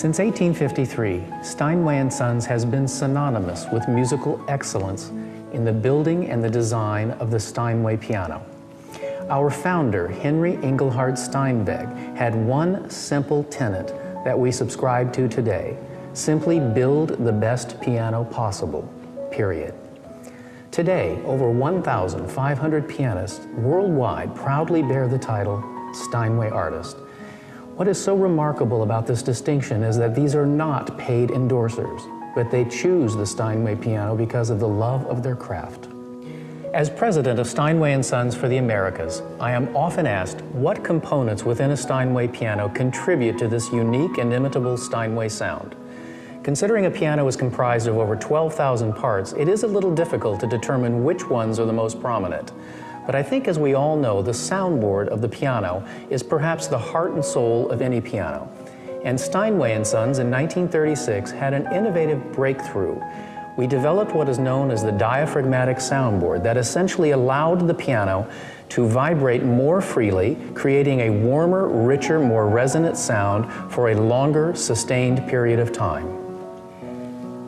Since 1853, Steinway & Sons has been synonymous with musical excellence in the building and the design of the Steinway piano. Our founder, Henry Engelhard Steinweg, had one simple tenet that we subscribe to today. Simply build the best piano possible, period. Today, over 1,500 pianists worldwide proudly bear the title Steinway Artist. What is so remarkable about this distinction is that these are not paid endorsers, but they choose the Steinway piano because of the love of their craft. As president of Steinway & Sons for the Americas, I am often asked what components within a Steinway piano contribute to this unique and imitable Steinway sound. Considering a piano is comprised of over 12,000 parts, it is a little difficult to determine which ones are the most prominent. But I think as we all know, the soundboard of the piano is perhaps the heart and soul of any piano. And Steinway & Sons in 1936 had an innovative breakthrough. We developed what is known as the diaphragmatic soundboard that essentially allowed the piano to vibrate more freely, creating a warmer, richer, more resonant sound for a longer, sustained period of time.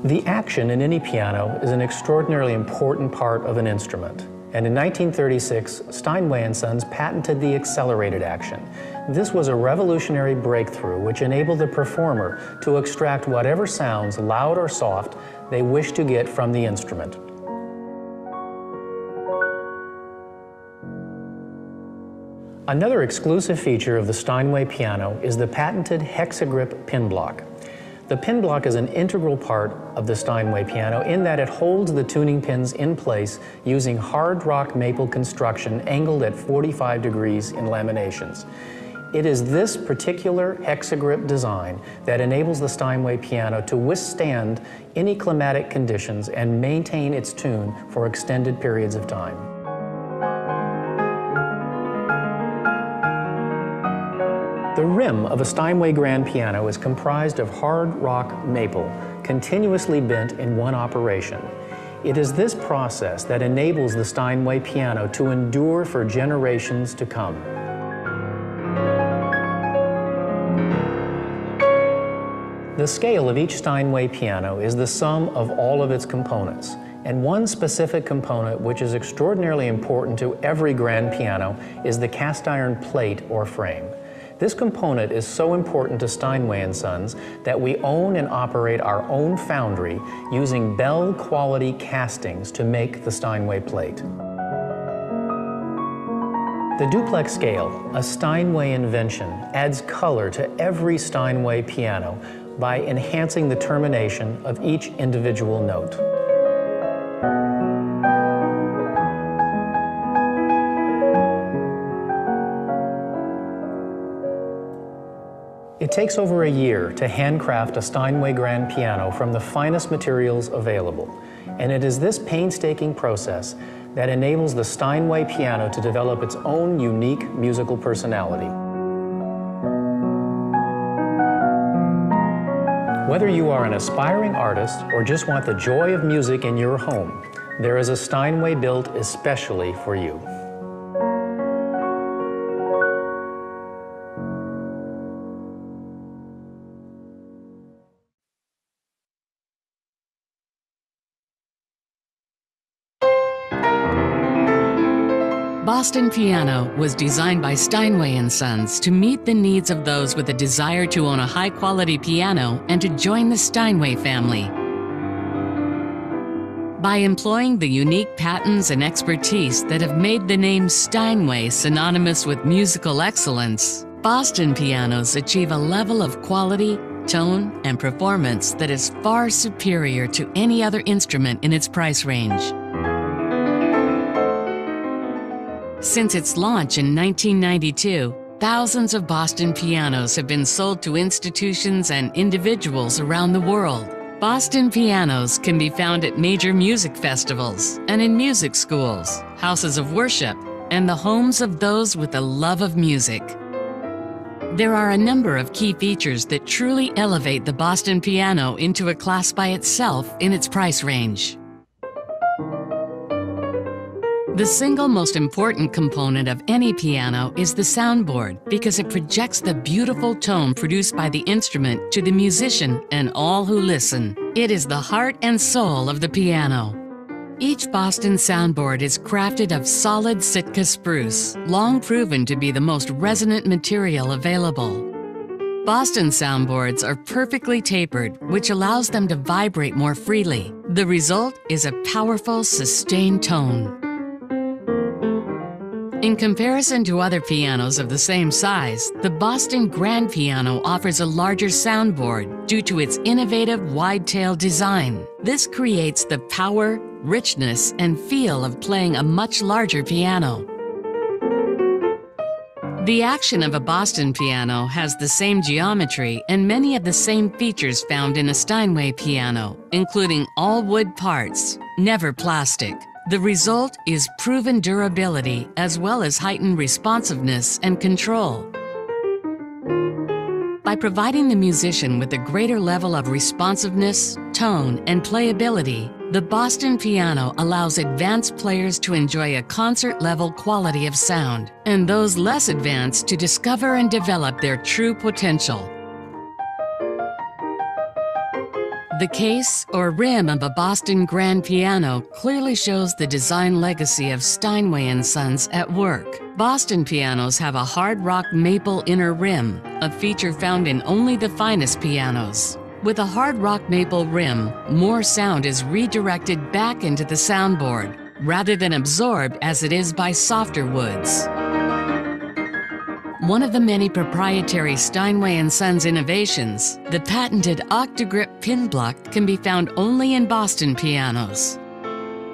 The action in any piano is an extraordinarily important part of an instrument. And in 1936, Steinway & Sons patented the accelerated action. This was a revolutionary breakthrough which enabled the performer to extract whatever sounds, loud or soft, they wished to get from the instrument. Another exclusive feature of the Steinway piano is the patented Hexagrip pin block. The pin block is an integral part of the Steinway piano in that it holds the tuning pins in place using hard rock maple construction angled at 45 degrees in laminations. It is this particular hexagrip design that enables the Steinway piano to withstand any climatic conditions and maintain its tune for extended periods of time. The rim of a Steinway grand piano is comprised of hard rock maple, continuously bent in one operation. It is this process that enables the Steinway piano to endure for generations to come. The scale of each Steinway piano is the sum of all of its components. And one specific component which is extraordinarily important to every grand piano is the cast iron plate or frame. This component is so important to Steinway & Sons that we own and operate our own foundry using Bell quality castings to make the Steinway plate. The duplex scale, a Steinway invention, adds color to every Steinway piano by enhancing the termination of each individual note. It takes over a year to handcraft a Steinway grand piano from the finest materials available, and it is this painstaking process that enables the Steinway piano to develop its own unique musical personality. Whether you are an aspiring artist or just want the joy of music in your home, there is a Steinway built especially for you. Boston Piano was designed by Steinway & Sons to meet the needs of those with a desire to own a high-quality piano and to join the Steinway family. By employing the unique patents and expertise that have made the name Steinway synonymous with musical excellence, Boston pianos achieve a level of quality, tone, and performance that is far superior to any other instrument in its price range. Since its launch in 1992, thousands of Boston pianos have been sold to institutions and individuals around the world. Boston pianos can be found at major music festivals and in music schools, houses of worship, and the homes of those with a love of music. There are a number of key features that truly elevate the Boston piano into a class by itself in its price range. The single most important component of any piano is the soundboard because it projects the beautiful tone produced by the instrument to the musician and all who listen. It is the heart and soul of the piano. Each Boston soundboard is crafted of solid Sitka spruce, long proven to be the most resonant material available. Boston soundboards are perfectly tapered, which allows them to vibrate more freely. The result is a powerful, sustained tone. In comparison to other pianos of the same size, the Boston Grand Piano offers a larger soundboard due to its innovative wide-tail design. This creates the power, richness, and feel of playing a much larger piano. The action of a Boston piano has the same geometry and many of the same features found in a Steinway piano, including all wood parts, never plastic. The result is proven durability as well as heightened responsiveness and control. By providing the musician with a greater level of responsiveness, tone, and playability, the Boston piano allows advanced players to enjoy a concert-level quality of sound, and those less advanced to discover and develop their true potential. The case or rim of a Boston grand piano clearly shows the design legacy of Steinway & Sons at work. Boston pianos have a hard rock maple inner rim, a feature found in only the finest pianos. With a hard rock maple rim, more sound is redirected back into the soundboard, rather than absorbed as it is by softer woods. One of the many proprietary Steinway & Sons innovations, the patented OctaGrip pin block can be found only in Boston pianos.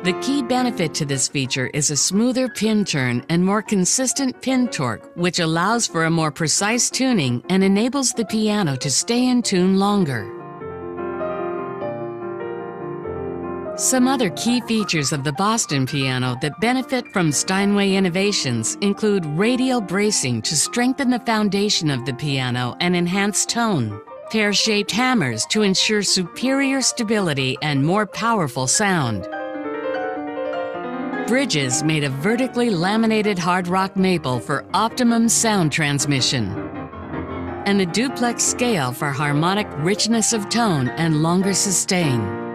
The key benefit to this feature is a smoother pin turn and more consistent pin torque, which allows for a more precise tuning and enables the piano to stay in tune longer. Some other key features of the Boston piano that benefit from Steinway innovations include radial bracing to strengthen the foundation of the piano and enhance tone, pear-shaped hammers to ensure superior stability and more powerful sound, bridges made of vertically laminated hard rock maple for optimum sound transmission, and a duplex scale for harmonic richness of tone and longer sustain.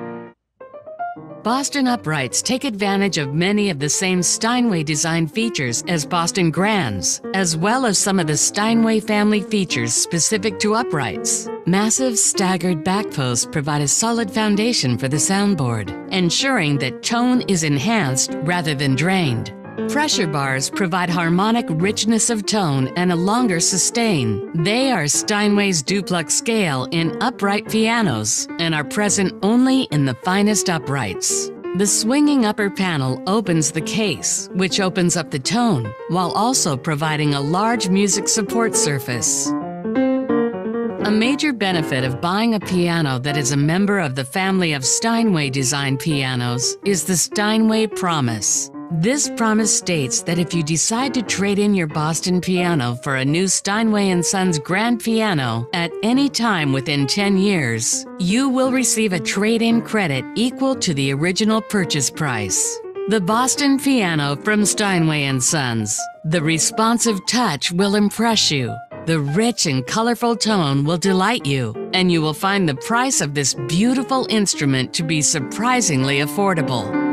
Boston uprights take advantage of many of the same Steinway design features as Boston Grands, as well as some of the Steinway family features specific to uprights. Massive staggered backposts provide a solid foundation for the soundboard, ensuring that tone is enhanced rather than drained. Pressure bars provide harmonic richness of tone and a longer sustain. They are Steinway's duplex scale in upright pianos and are present only in the finest uprights. The swinging upper panel opens the case, which opens up the tone, while also providing a large music support surface. A major benefit of buying a piano that is a member of the family of Steinway design pianos is the Steinway Promise. This promise states that if you decide to trade in your Boston piano for a new Steinway & Sons grand piano at any time within 10 years, you will receive a trade-in credit equal to the original purchase price. The Boston piano from Steinway & Sons. The responsive touch will impress you. The rich and colorful tone will delight you, and you will find the price of this beautiful instrument to be surprisingly affordable.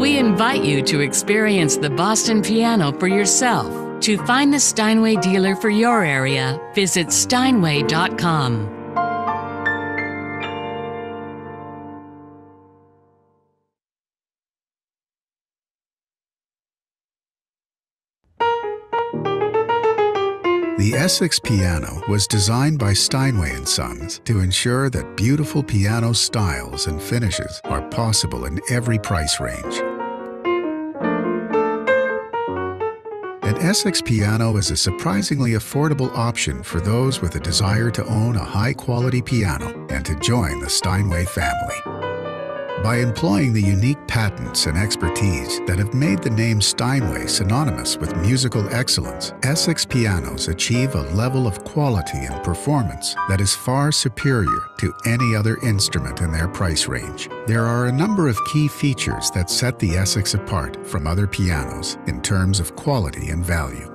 We invite you to experience the Boston piano for yourself. To find the Steinway dealer for your area, visit steinway.com. Essex piano was designed by Steinway & Sons to ensure that beautiful piano styles and finishes are possible in every price range. An Essex piano is a surprisingly affordable option for those with a desire to own a high-quality piano and to join the Steinway family. By employing the unique patents and expertise that have made the name Steinway synonymous with musical excellence, Essex pianos achieve a level of quality and performance that is far superior to any other instrument in their price range. There are a number of key features that set the Essex apart from other pianos in terms of quality and value.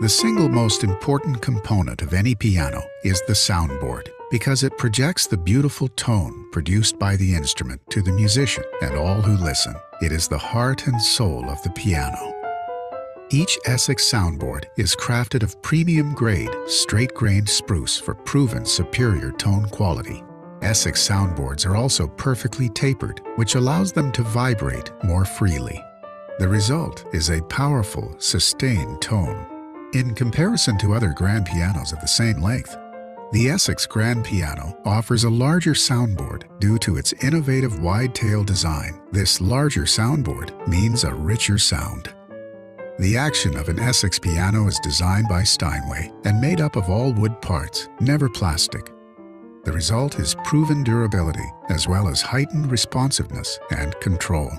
The single most important component of any piano is the soundboard because it projects the beautiful tone produced by the instrument to the musician and all who listen. It is the heart and soul of the piano. Each Essex soundboard is crafted of premium grade, straight grained spruce for proven superior tone quality. Essex soundboards are also perfectly tapered, which allows them to vibrate more freely. The result is a powerful, sustained tone in comparison to other grand pianos of the same length, the Essex Grand Piano offers a larger soundboard due to its innovative wide-tail design. This larger soundboard means a richer sound. The action of an Essex piano is designed by Steinway and made up of all wood parts, never plastic. The result is proven durability as well as heightened responsiveness and control.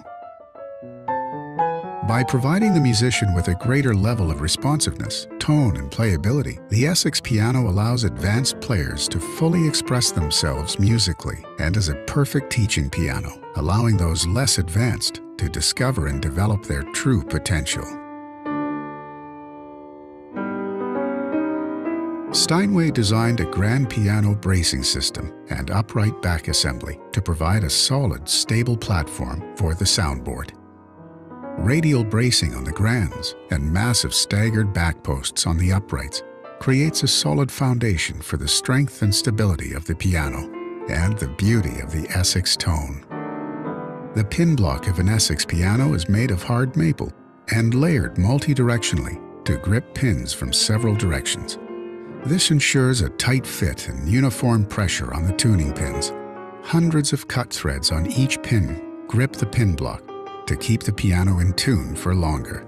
By providing the musician with a greater level of responsiveness, tone, and playability, the Essex piano allows advanced players to fully express themselves musically and is a perfect teaching piano, allowing those less advanced to discover and develop their true potential. Steinway designed a grand piano bracing system and upright back assembly to provide a solid, stable platform for the soundboard radial bracing on the grands, and massive staggered backposts on the uprights creates a solid foundation for the strength and stability of the piano and the beauty of the Essex tone. The pin block of an Essex piano is made of hard maple and layered multi-directionally to grip pins from several directions. This ensures a tight fit and uniform pressure on the tuning pins. Hundreds of cut threads on each pin grip the pin block to keep the piano in tune for longer.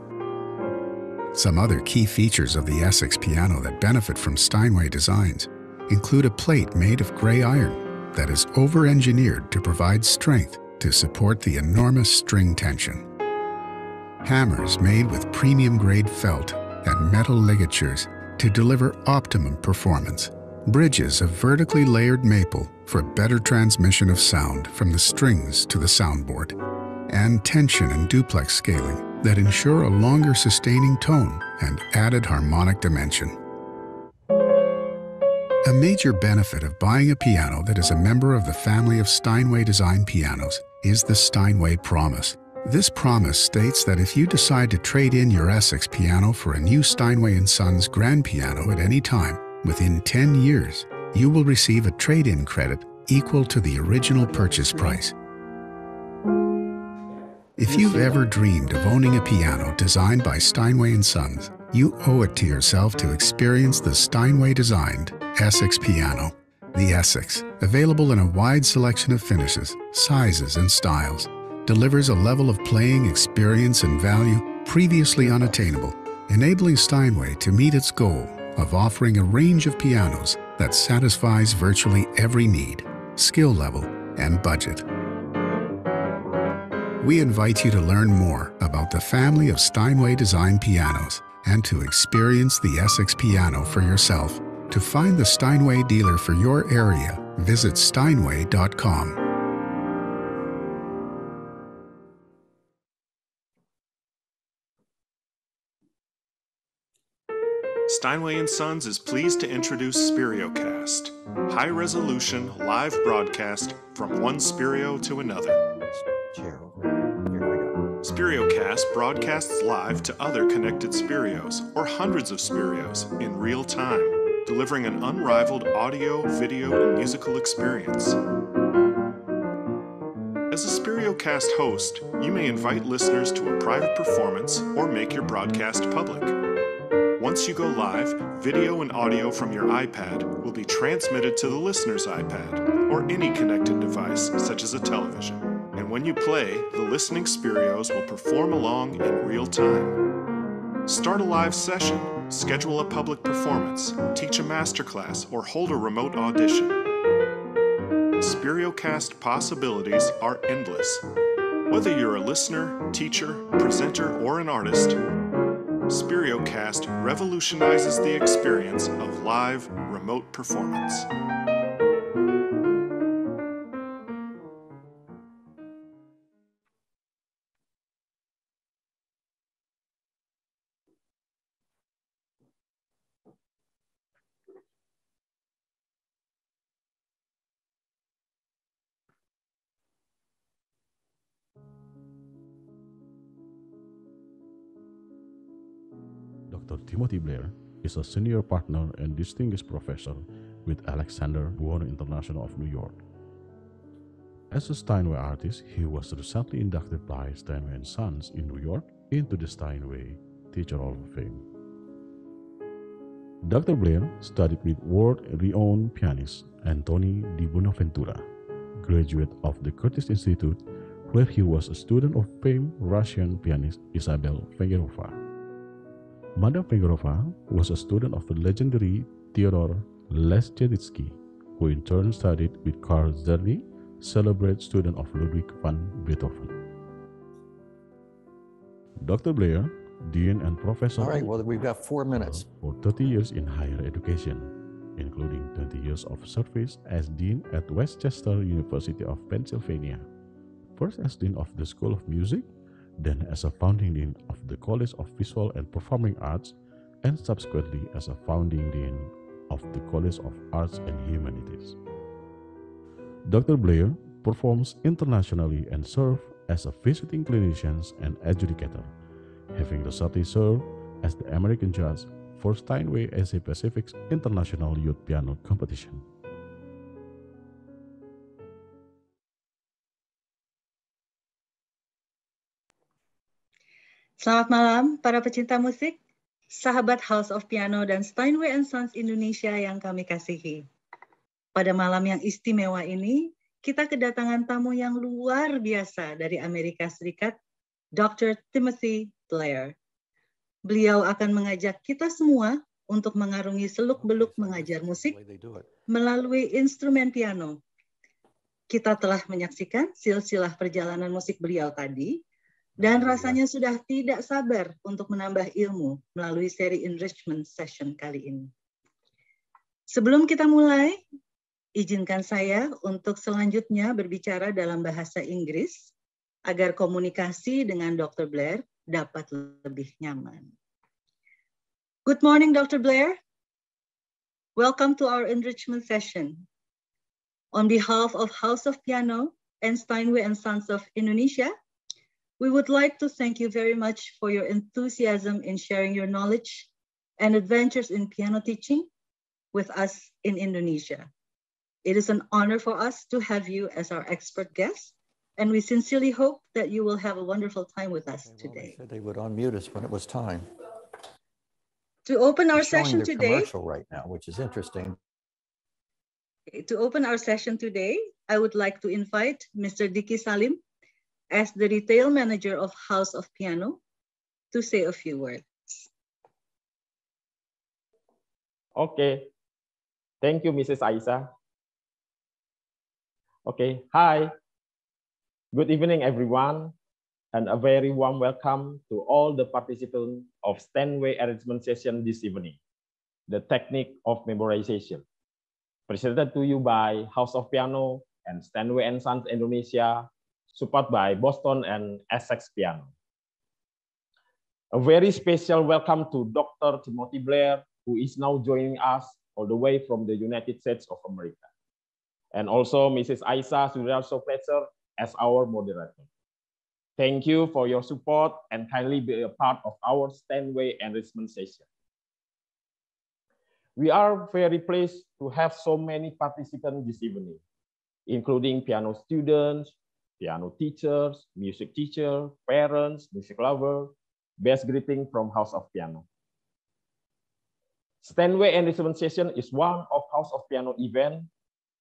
Some other key features of the Essex piano that benefit from Steinway designs include a plate made of gray iron that is over-engineered to provide strength to support the enormous string tension. Hammers made with premium-grade felt and metal ligatures to deliver optimum performance. Bridges of vertically layered maple for better transmission of sound from the strings to the soundboard and tension and duplex scaling that ensure a longer sustaining tone and added harmonic dimension. A major benefit of buying a piano that is a member of the family of Steinway design pianos is the Steinway Promise. This promise states that if you decide to trade in your Essex piano for a new Steinway & Sons grand piano at any time, within 10 years, you will receive a trade-in credit equal to the original purchase price. If you've ever dreamed of owning a piano designed by Steinway & Sons, you owe it to yourself to experience the Steinway-designed Essex piano. The Essex, available in a wide selection of finishes, sizes, and styles, delivers a level of playing experience and value previously unattainable, enabling Steinway to meet its goal of offering a range of pianos that satisfies virtually every need, skill level, and budget. We invite you to learn more about the family of Steinway Design pianos and to experience the Essex piano for yourself. To find the Steinway dealer for your area, visit steinway.com. Steinway & Sons is pleased to introduce SpirioCast, high-resolution live broadcast from one Spirio to another. SpirioCast broadcasts live to other connected Spirios or hundreds of Spirios in real time, delivering an unrivaled audio, video, and musical experience. As a SpirioCast host, you may invite listeners to a private performance or make your broadcast public. Once you go live, video and audio from your iPad will be transmitted to the listener's iPad or any connected device, such as a television and when you play, the listening Spirios will perform along in real time. Start a live session, schedule a public performance, teach a masterclass, or hold a remote audition. Spiriocast possibilities are endless. Whether you're a listener, teacher, presenter, or an artist, Spiriocast revolutionizes the experience of live, remote performance. Timothy Blair is a senior partner and distinguished professor with Alexander Buono International of New York. As a Steinway artist, he was recently inducted by Steinway and Sons in New York into the Steinway Teacher Hall of Fame. Dr. Blair studied with world-renowned pianist Anthony Di Bonaventura, graduate of the Curtis Institute, where he was a student of famed Russian pianist Isabel Vengerova. Madame Vengerova was a student of the legendary Theodore Leschetizky, who in turn studied with Carl Czerny, celebrated student of Ludwig van Beethoven. Dr. Blair, Dean and Professor All right, well, we've got four minutes. for 30 years in higher education, including 20 years of service as Dean at West Chester University of Pennsylvania. First as Dean of the School of Music, then as a founding Dean of the College of Visual and Performing Arts, and subsequently as a founding Dean of the College of Arts and Humanities. Dr. Blair performs internationally and serves as a visiting clinician and adjudicator, having recently served as the American judge for Steinway Asia Pacific's International Youth Piano Competition. Selamat malam para pecinta musik, sahabat House of Piano dan Steinway and Sons Indonesia yang kami kasihi. Pada malam yang istimewa ini, kita kedatangan tamu yang luar biasa dari Amerika Serikat, Dr. Timothy Blair. Beliau akan mengajak kita semua untuk mengarungi seluk-beluk mengajar musik melalui instrumen piano. Kita telah menyaksikan silsilah perjalanan musik beliau tadi, dan rasanya sudah tidak sabar untuk menambah ilmu melalui seri enrichment session kali ini. Sebelum kita mulai, izinkan saya untuk selanjutnya berbicara dalam bahasa Inggris agar komunikasi dengan Dr. Blair dapat lebih nyaman. Good morning, Dr. Blair. Welcome to our enrichment session. On behalf of House of Piano and Steinway and Sons of Indonesia, we would like to thank you very much for your enthusiasm in sharing your knowledge and adventures in piano teaching with us in Indonesia. It is an honor for us to have you as our expert guest, and we sincerely hope that you will have a wonderful time with us Well, they today. said they would unmute us when it was time. To open our session their today, commercial right now, which is interesting. to open our session today, I would like to invite Mr. Diki Salim as the retail manager of House of Piano to say a few words. Okay. Thank you, Mrs. Aisa. Okay. Hi. Good evening, everyone, and a very warm welcome to all the participants of Steinway enrichment session this evening, the technique of memorization, presented to you by House of Piano and Steinway and Sons Indonesia, supported by Boston and Essex Piano. A very special welcome to Dr. Timothy Blair, who is now joining us all the way from the United States of America. And also Mrs. Aisa Sudarso Pletzer as our moderator. Thank you for your support and kindly be a part of our Steinway enrichment session. We are very pleased to have so many participants this evening, including piano students, piano teachers, music teachers, parents, music lovers, best greeting from House of Piano. Steinway Enrichment Session is one of House of Piano event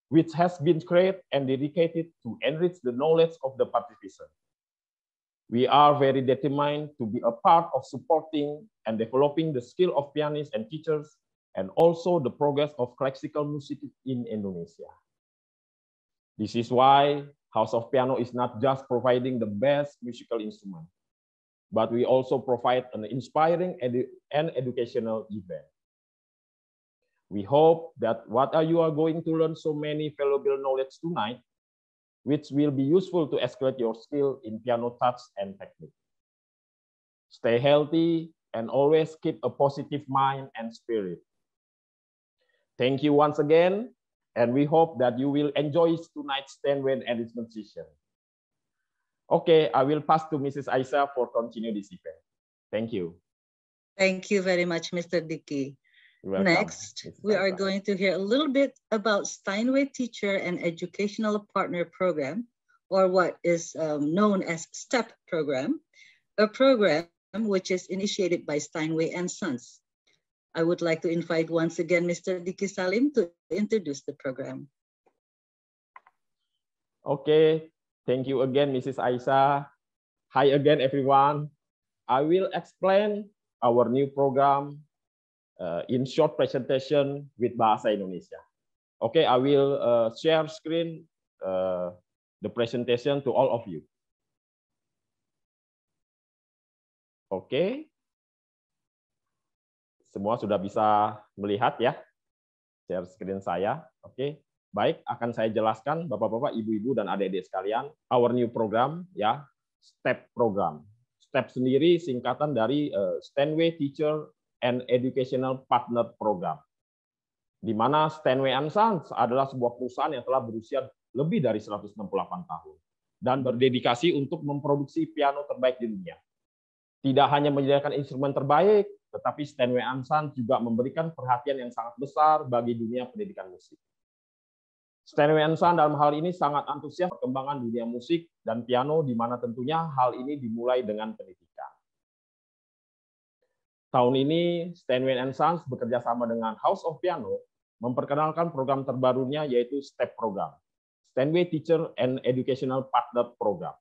which has been created and dedicated to enrich the knowledge of the participants. We are very determined to be a part of supporting and developing the skill of pianists and teachers and also the progress of classical music in Indonesia. This is why House of Piano is not just providing the best musical instrument, but we also provide an inspiring edu and educational event. We hope that what are you are going to learn so many valuable knowledge tonight, which will be useful to escalate your skill in piano touch and technique. Stay healthy and always keep a positive mind and spirit. Thank you once again, and we hope that you will enjoy tonight's Steinway enrichment session. Okay, I will pass to Mrs. Aisa for continue this event. Thank you. Thank you very much, Mr. Diki. Next, we are going to hear a little bit about Steinway Teacher and Educational Partner Program, or what is um, known as STEP program, a program which is initiated by Steinway and Sons. I would like to invite once again Mr. Dickey Salim to introduce the program. Okay, thank you again, Mrs. Aisa. Hi again, everyone. I will explain our new program uh, in short presentation with Bahasa Indonesia. Okay, I will uh, share screen uh, the presentation to all of you. Okay. Semua sudah bisa melihat ya share screen saya. Oke, okay. baik akan saya jelaskan Bapak-bapak, Ibu-ibu dan adik-adik sekalian, our new program ya, STEP program. STEP sendiri singkatan dari uh, Stanway Teacher and Educational Partner Program. Di mana Stanway Sons adalah sebuah perusahaan yang telah berusia lebih dari 168 tahun dan berdedikasi untuk memproduksi piano terbaik di dunia. Tidak hanya menyediakan instrumen terbaik, tetapi Stanway Sons juga memberikan perhatian yang sangat besar bagi dunia pendidikan musik. Stanway Sons dalam hal ini sangat antusias perkembangan dunia musik dan piano, di mana tentunya hal ini dimulai dengan pendidikan. Tahun ini, Steinway Sons bekerja sama dengan House of Piano memperkenalkan program terbarunya yaitu STEP program, Steinway Teacher and Educational Partner Program.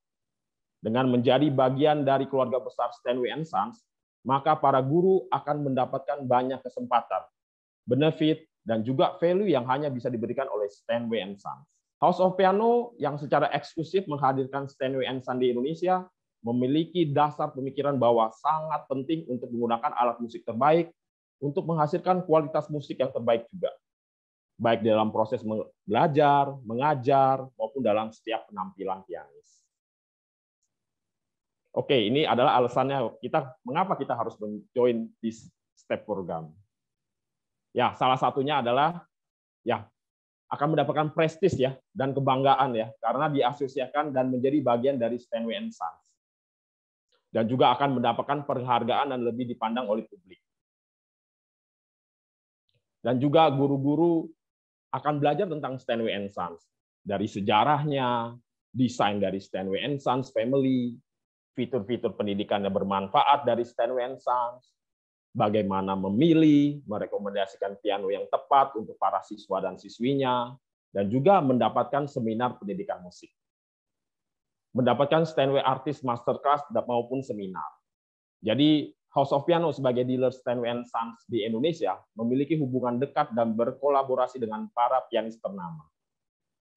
Dengan menjadi bagian dari keluarga besar Steinway Sons, maka para guru akan mendapatkan banyak kesempatan, benefit, dan juga value yang hanya bisa diberikan oleh Steinway Sons. House of Piano yang secara eksklusif menghadirkan Steinway Sons di Indonesia memiliki dasar pemikiran bahwa sangat penting untuk menggunakan alat musik terbaik untuk menghasilkan kualitas musik yang terbaik juga. Baik dalam proses belajar, mengajar, maupun dalam setiap penampilan pianis. Oke, ini adalah alasannya kita mengapa kita harus join this step program. Ya, salah satunya adalah ya akan mendapatkan prestis ya dan kebanggaan ya karena diasosiasikan dan menjadi bagian dari Stanway Sons dan juga akan mendapatkan penghargaan dan lebih dipandang oleh publik. Dan juga guru-guru akan belajar tentang Stanway and Sons dari sejarahnya, desain dari Stanway and Sons family, fitur-fitur pendidikan yang bermanfaat dari and Sons, bagaimana memilih, merekomendasikan piano yang tepat untuk para siswa dan siswinya, dan juga mendapatkan seminar pendidikan musik mendapatkan Steinway Artist Masterclass maupun seminar. Jadi House of Piano sebagai dealer Steinway Sons di Indonesia memiliki hubungan dekat dan berkolaborasi dengan para pianis ternama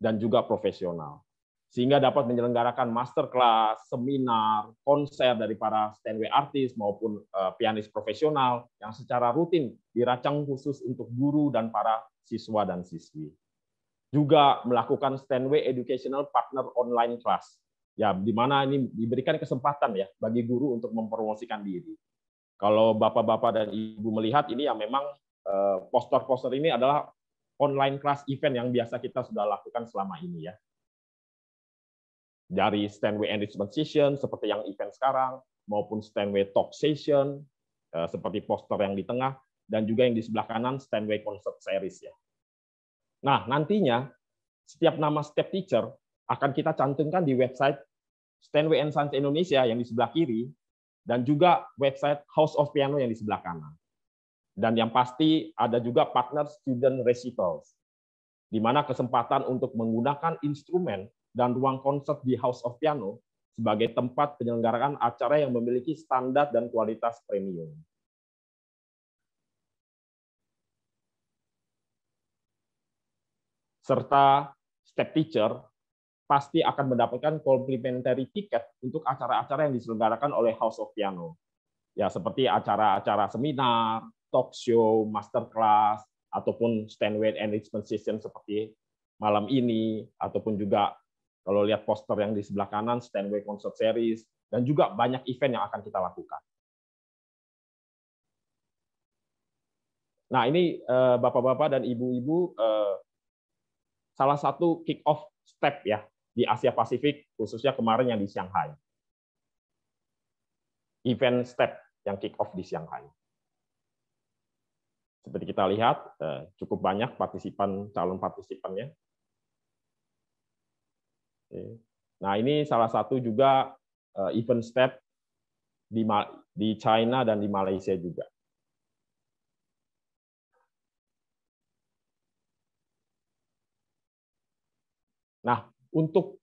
dan juga profesional. Sehingga dapat menyelenggarakan masterclass, seminar, konser dari para Steinway artis maupun uh, pianis profesional yang secara rutin dirancang khusus untuk guru dan para siswa dan siswi. Juga melakukan Steinway Educational Partner Online Class ya di mana ini diberikan kesempatan ya bagi guru untuk mempromosikan diri. Kalau bapak-bapak dan ibu melihat ini ya memang eh, poster-poster ini adalah online class event yang biasa kita sudah lakukan selama ini ya. Dari Stanway Enrichment Session seperti yang event sekarang maupun Stanway Talk Session eh, seperti poster yang di tengah dan juga yang di sebelah kanan Stanway Concert Series ya. Nah, nantinya setiap nama step teacher akan kita cantumkan di website Stanway and Sons Indonesia yang di sebelah kiri, dan juga website House of Piano yang di sebelah kanan. Dan yang pasti ada juga partner student recitals, di mana kesempatan untuk menggunakan instrumen dan ruang konsert di House of Piano sebagai tempat penyelenggaraan acara yang memiliki standar dan kualitas premium. Serta step teacher pasti akan mendapatkan complimentary tiket untuk acara-acara yang diselenggarakan oleh House of Piano. Ya, seperti acara-acara seminar, talk show, masterclass, ataupun Steinway enrichment session seperti malam ini, ataupun juga kalau lihat poster yang di sebelah kanan, Steinway Concert Series, dan juga banyak event yang akan kita lakukan. Nah, ini eh, Bapak-Bapak dan Ibu-Ibu, eh, salah satu kick-off step ya di Asia Pasifik, khususnya kemarin yang di Shanghai. Event step yang kick off di Shanghai. Seperti kita lihat, eh, cukup banyak partisipan calon partisipannya. Nah, ini salah satu juga eh, event step di di China dan di Malaysia juga. Nah, untuk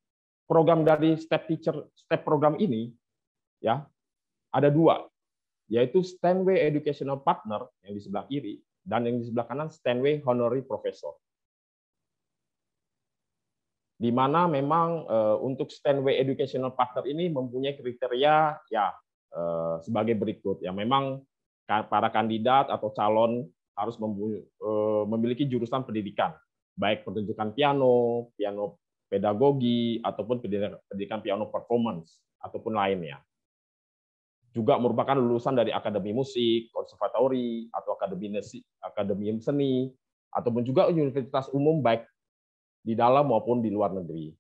program dari step teacher step program ini ya ada dua yaitu Stanway Educational Partner yang di sebelah kiri dan yang di sebelah kanan Stanway Honorary Professor. Di mana memang uh, untuk Stanway Educational Partner ini mempunyai kriteria ya uh, sebagai berikut ya memang para kandidat atau calon harus uh, memiliki jurusan pendidikan baik pertunjukan piano, piano pedagogi, ataupun pendidikan piano performance, ataupun lainnya. Juga merupakan lulusan dari Akademi Musik, Konservatori, atau Akademi, Akademi Seni, ataupun juga universitas umum baik di dalam maupun di luar negeri.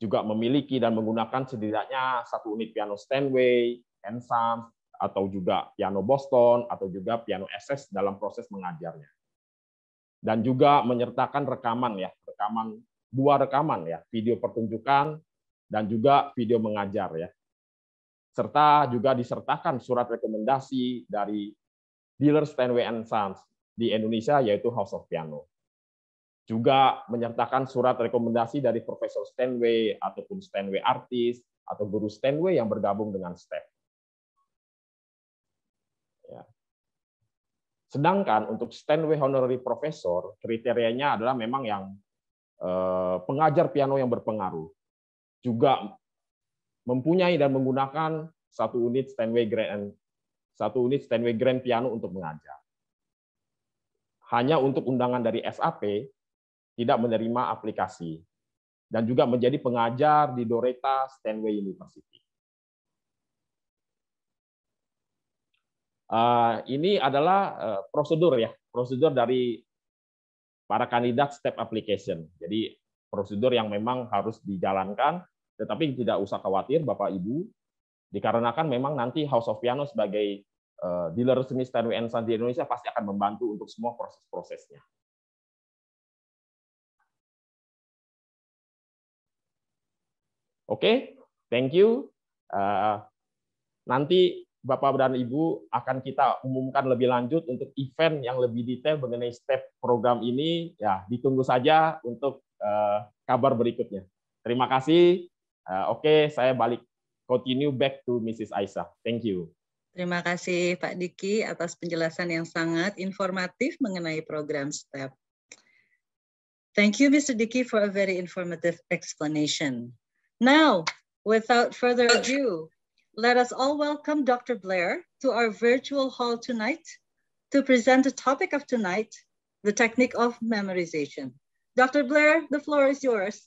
Juga memiliki dan menggunakan setidaknya satu unit piano Steinway, Ensemble, atau juga piano Boston, atau juga piano SS dalam proses mengajarnya. Dan juga menyertakan rekaman ya, rekaman dua rekaman ya, video pertunjukan dan juga video mengajar ya. Serta juga disertakan surat rekomendasi dari dealer Steinway Sons di Indonesia yaitu House of Piano. Juga menyertakan surat rekomendasi dari Profesor Steinway ataupun Steinway artis atau guru Steinway yang bergabung dengan STEP. Ya. Sedangkan untuk Steinway Honorary Professor, kriterianya adalah memang yang Eh, pengajar piano yang berpengaruh. Juga mempunyai dan menggunakan satu unit Steinway Grand satu unit Steinway Grand Piano untuk mengajar. Hanya untuk undangan dari SAP tidak menerima aplikasi dan juga menjadi pengajar di Doreta Steinway University. Uh, ini adalah uh, prosedur ya, prosedur dari para kandidat step application. Jadi prosedur yang memang harus dijalankan, tetapi tidak usah khawatir Bapak Ibu, dikarenakan memang nanti House of Piano sebagai uh, dealer resmi Steinway Sons di Indonesia pasti akan membantu untuk semua proses-prosesnya. Oke, okay, thank you. Uh, nanti Bapak dan Ibu akan kita umumkan lebih lanjut untuk event yang lebih detail mengenai step program ini. Ya, ditunggu saja untuk uh, kabar berikutnya. Terima kasih. Uh, Oke, okay, saya balik continue back to Mrs. Aisyah. Thank you. Terima kasih Pak Diki atas penjelasan yang sangat informatif mengenai program STEP. Thank you, Mr. Diki, for a very informative explanation. Now, without further ado, let us all welcome Dr. Blair to our virtual hall tonight to present the topic of tonight, the technique of memorization. Dr. Blair, the floor is yours.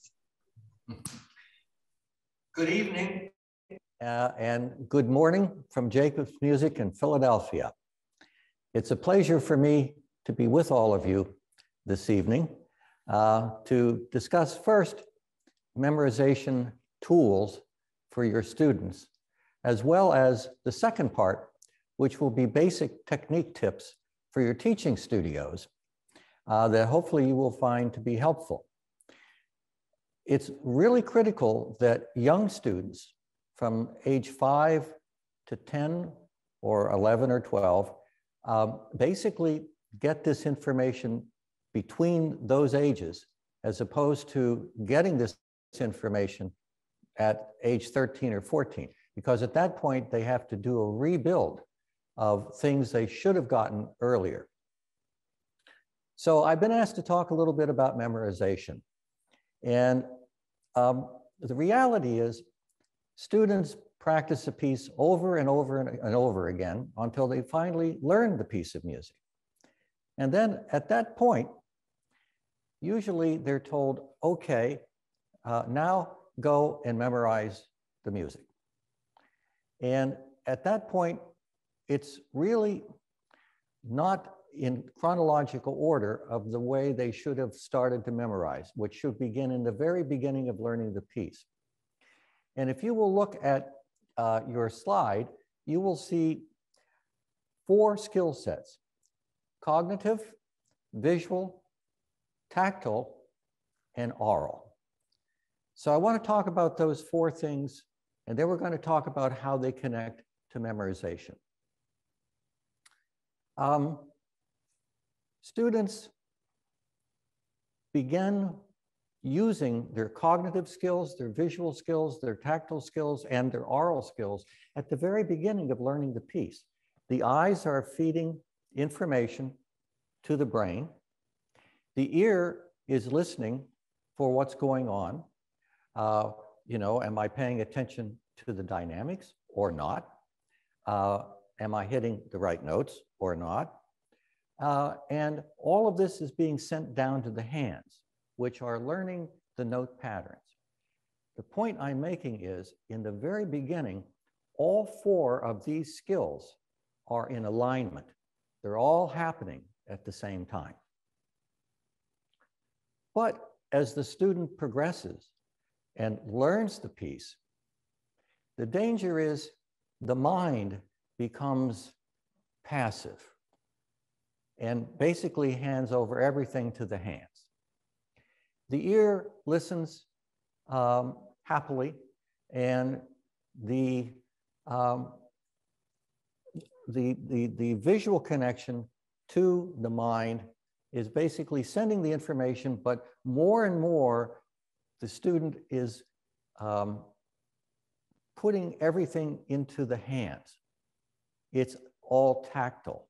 Good evening. Uh, and good morning from Jacobs Music in Philadelphia. It's a pleasure for me to be with all of you this evening uh, to discuss first memorization tools for your students as well as the second part, which will be basic technique tips for your teaching studios uh, that hopefully you will find to be helpful. It's really critical that young students from age five to 10 or 11 or 12 um, basically get this information between those ages as opposed to getting this information at age 13 or 14 because at that point they have to do a rebuild of things they should have gotten earlier. So I've been asked to talk a little bit about memorization. And um, the reality is students practice a piece over and over and, over again until they finally learn the piece of music. And then at that point, usually they're told, okay, uh, now go and memorize the music. And at that point, it's really not in chronological order of the way they should have started to memorize, which should begin in the very beginning of learning the piece. And if you will look at uh, your slide, you will see four skill sets, cognitive, visual, tactile, and aural. So I want to talk about those four things, and then we're going to talk about how they connect to memorization. Um, students begin using their cognitive skills, their visual skills, their tactile skills, and their aural skills at the very beginning of learning the piece. The eyes are feeding information to the brain. The ear is listening for what's going on. Uh, you know, am I paying attention to the dynamics or not? Uh, am I hitting the right notes or not? Uh, and all of this is being sent down to the hands, which are learning the note patterns. The point I'm making is in the very beginning, all four of these skills are in alignment. They're all happening at the same time. But as the student progresses and learns the piece, the danger is the mind becomes passive and basically hands over everything to the hands. The ear listens um, happily, and the, um, the, the, the visual connection to the mind is basically sending the information, but more and more the student is um, putting everything into the hands. It's all tactile.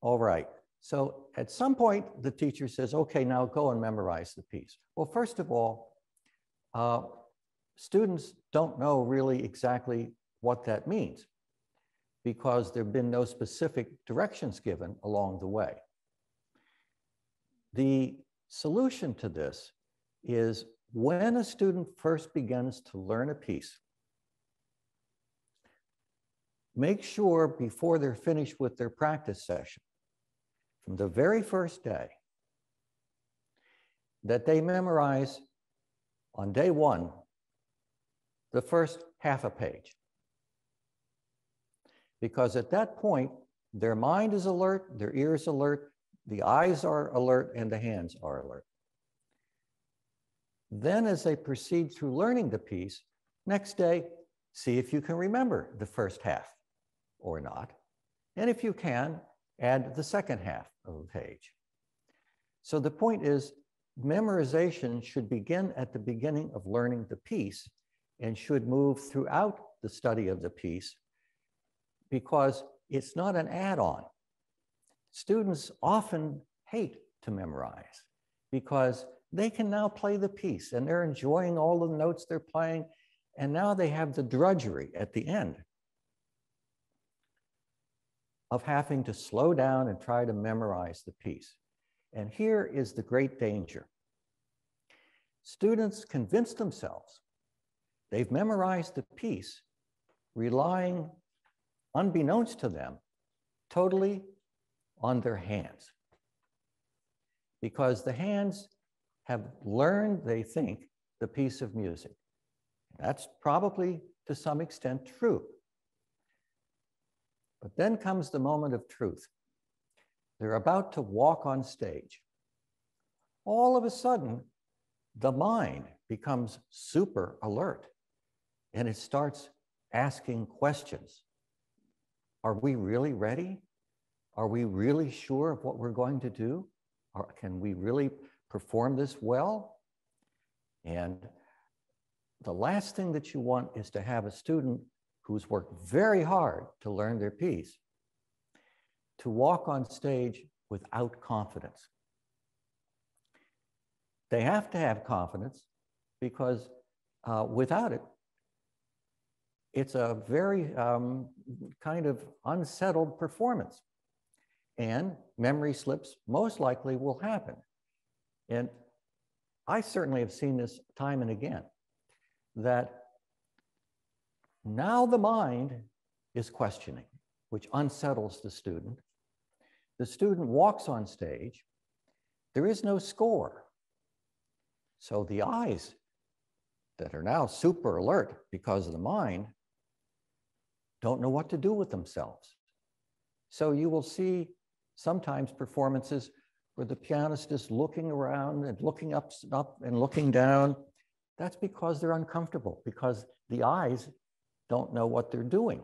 All right. So at some point, the teacher says, okay, now go and memorize the piece. Well, first of all, uh, students don't know really exactly what that means because there have been no specific directions given along the way. The solution to this is when a student first begins to learn a piece, make sure before they're finished with their practice session, from the very first day, that they memorize on day one the first half a page. Because at that point, their mind is alert, their ears alert, the eyes are alert, and the hands are alert. Then, as they proceed through learning the piece, next day, see if you can remember the first half or not. And if you can, add the second half of a page. So the point is, memorization should begin at the beginning of learning the piece and should move throughout the study of the piece because it's not an add-on. Students often hate to memorize because they can now play the piece and they're enjoying all the notes they're playing. And now they have the drudgery at the end of having to slow down and try to memorize the piece. And here is the great danger. Students convince themselves they've memorized the piece, relying, unbeknownst to them, totally on their hands. Because the hands have learned, they think, the piece of music. That's probably to some extent true. But then comes the moment of truth. They're about to walk on stage. All of a sudden, the mind becomes super alert and it starts asking questions. Are we really ready? Are we really sure of what we're going to do? Or can we really perform this well? And the last thing that you want is to have a student who's worked very hard to learn their piece, to walk on stage without confidence. They have to have confidence because uh, without it, it's a very um, kind of unsettled performance. And memory slips most likely will happen. And I certainly have seen this time and again that now the mind is questioning, which unsettles the student. The student walks on stage, there is no score. So the eyes that are now super alert because of the mind don't know what to do with themselves. So you will see sometimes performances where the pianist is looking around and looking up, up and looking down. That's because they're uncomfortable, because the eyes don't know what they're doing.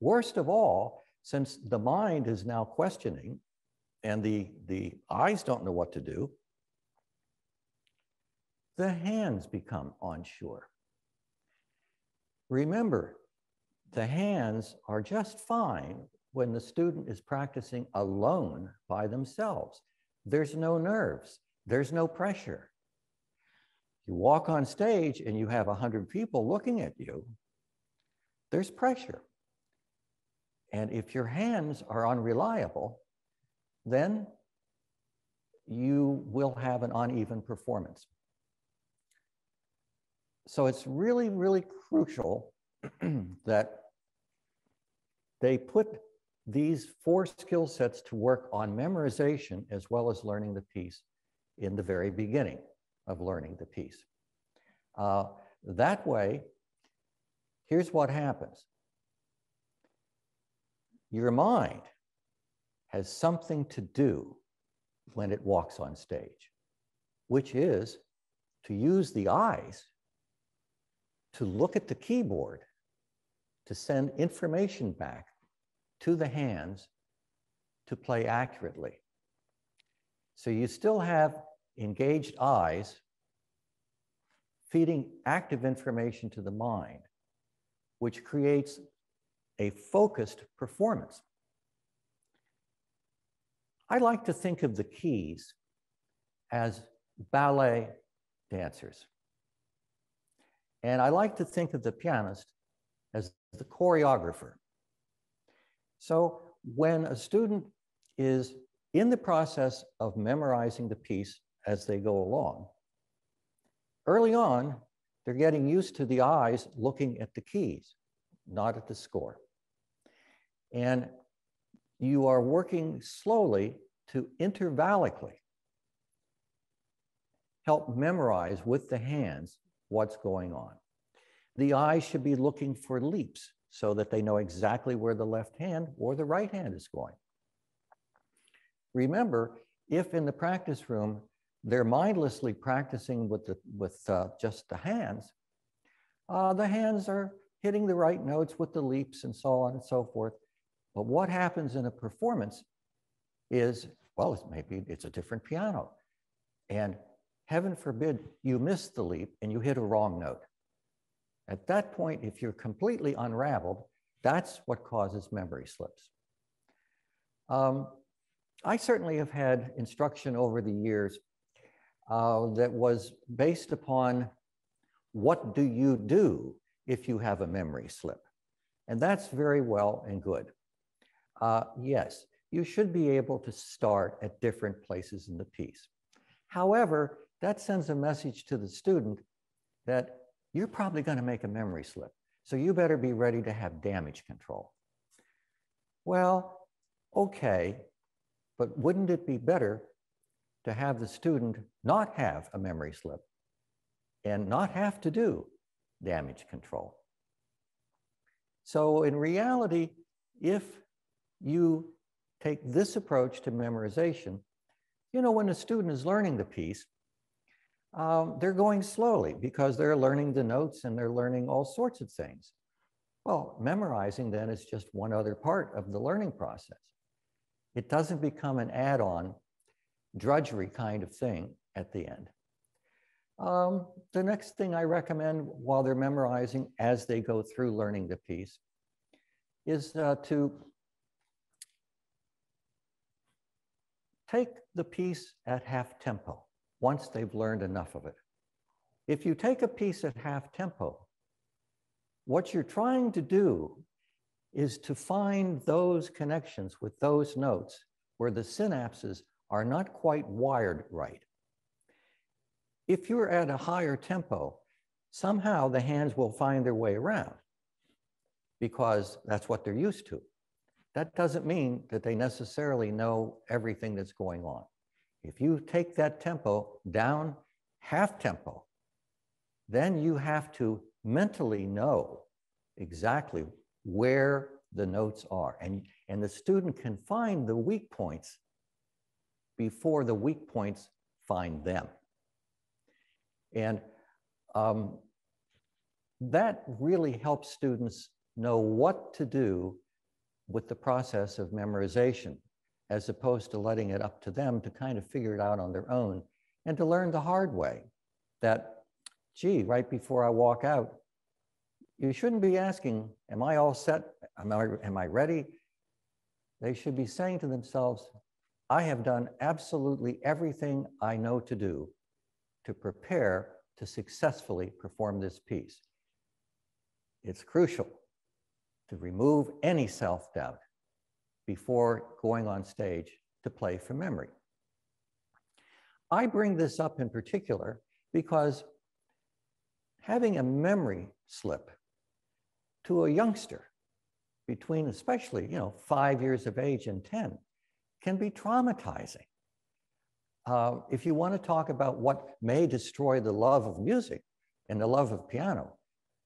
Worst of all, since the mind is now questioning and the, the eyes don't know what to do, the hands become unsure. Remember, the hands are just fine when the student is practicing alone by themselves. There's no nerves, there's no pressure. You walk on stage and you have 100 people looking at you, there's pressure. And if your hands are unreliable, then you will have an uneven performance. So it's really, really crucial that they put these four skill sets to work on memorization as well as learning the piece in the very beginning of learning the piece. Uh, that way, here's what happens. Your mind has something to do when it walks on stage, which is to use the eyes to look at the keyboard to send information back to the hands to play accurately. So you still have engaged eyes feeding active information to the mind, which creates a focused performance. I like to think of the keys as ballet dancers. And I like to think of the pianist as the choreographer. So when a student is in the process of memorizing the piece as they go along, early on, they're getting used to the eyes looking at the keys, not at the score. And you are working slowly to intervallically help memorize with the hands what's going on. The eyes should be looking for leaps so that they know exactly where the left hand or the right hand is going. Remember, if in the practice room they're mindlessly practicing with, the, with uh, just the hands, uh, the hands are hitting the right notes with the leaps and so on and so forth. But what happens in a performance is, well, it's maybe it's a different piano. And heaven forbid you miss the leap and you hit a wrong note. At that point, if you're completely unraveled, that's what causes memory slips. Um, I certainly have had instruction over the years uh, that was based upon what do you do if you have a memory slip? And that's very well and good. Uh, yes, you should be able to start at different places in the piece. However, that sends a message to the student that you're probably going to make a memory slip. So you better be ready to have damage control. Well, okay, but wouldn't it be better to have the student not have a memory slip and not have to do damage control? So in reality, if you take this approach to memorization, you know, when a student is learning the piece, um, they're going slowly because they're learning the notes and they're learning all sorts of things. Well, memorizing then is just one other part of the learning process. It doesn't become an add-on drudgery kind of thing at the end. Um, the next thing I recommend while they're memorizing as they go through learning the piece is uh, to take the piece at half tempo once they've learned enough of it. If you take a piece at half tempo, what you're trying to do is to find those connections with those notes where the synapses are not quite wired right. If you're at a higher tempo, somehow the hands will find their way around because that's what they're used to. That doesn't mean that they necessarily know everything that's going on. If you take that tempo down half tempo, then you have to mentally know exactly where the notes are. And, and the student can find the weak points before the weak points find them. And um, that really helps students know what to do with the process of memorization, as opposed to letting it up to them to kind of figure it out on their own and to learn the hard way that, gee, right before I walk out, you shouldn't be asking, am I all set? Am I, am I ready? They should be saying to themselves, I have done absolutely everything I know to do to prepare to successfully perform this piece. It's crucial to remove any self-doubt before going on stage to play from memory. I bring this up in particular because having a memory slip to a youngster between especially, you know, five years of age and 10 can be traumatizing. Uh, if you want to talk about what may destroy the love of music and the love of piano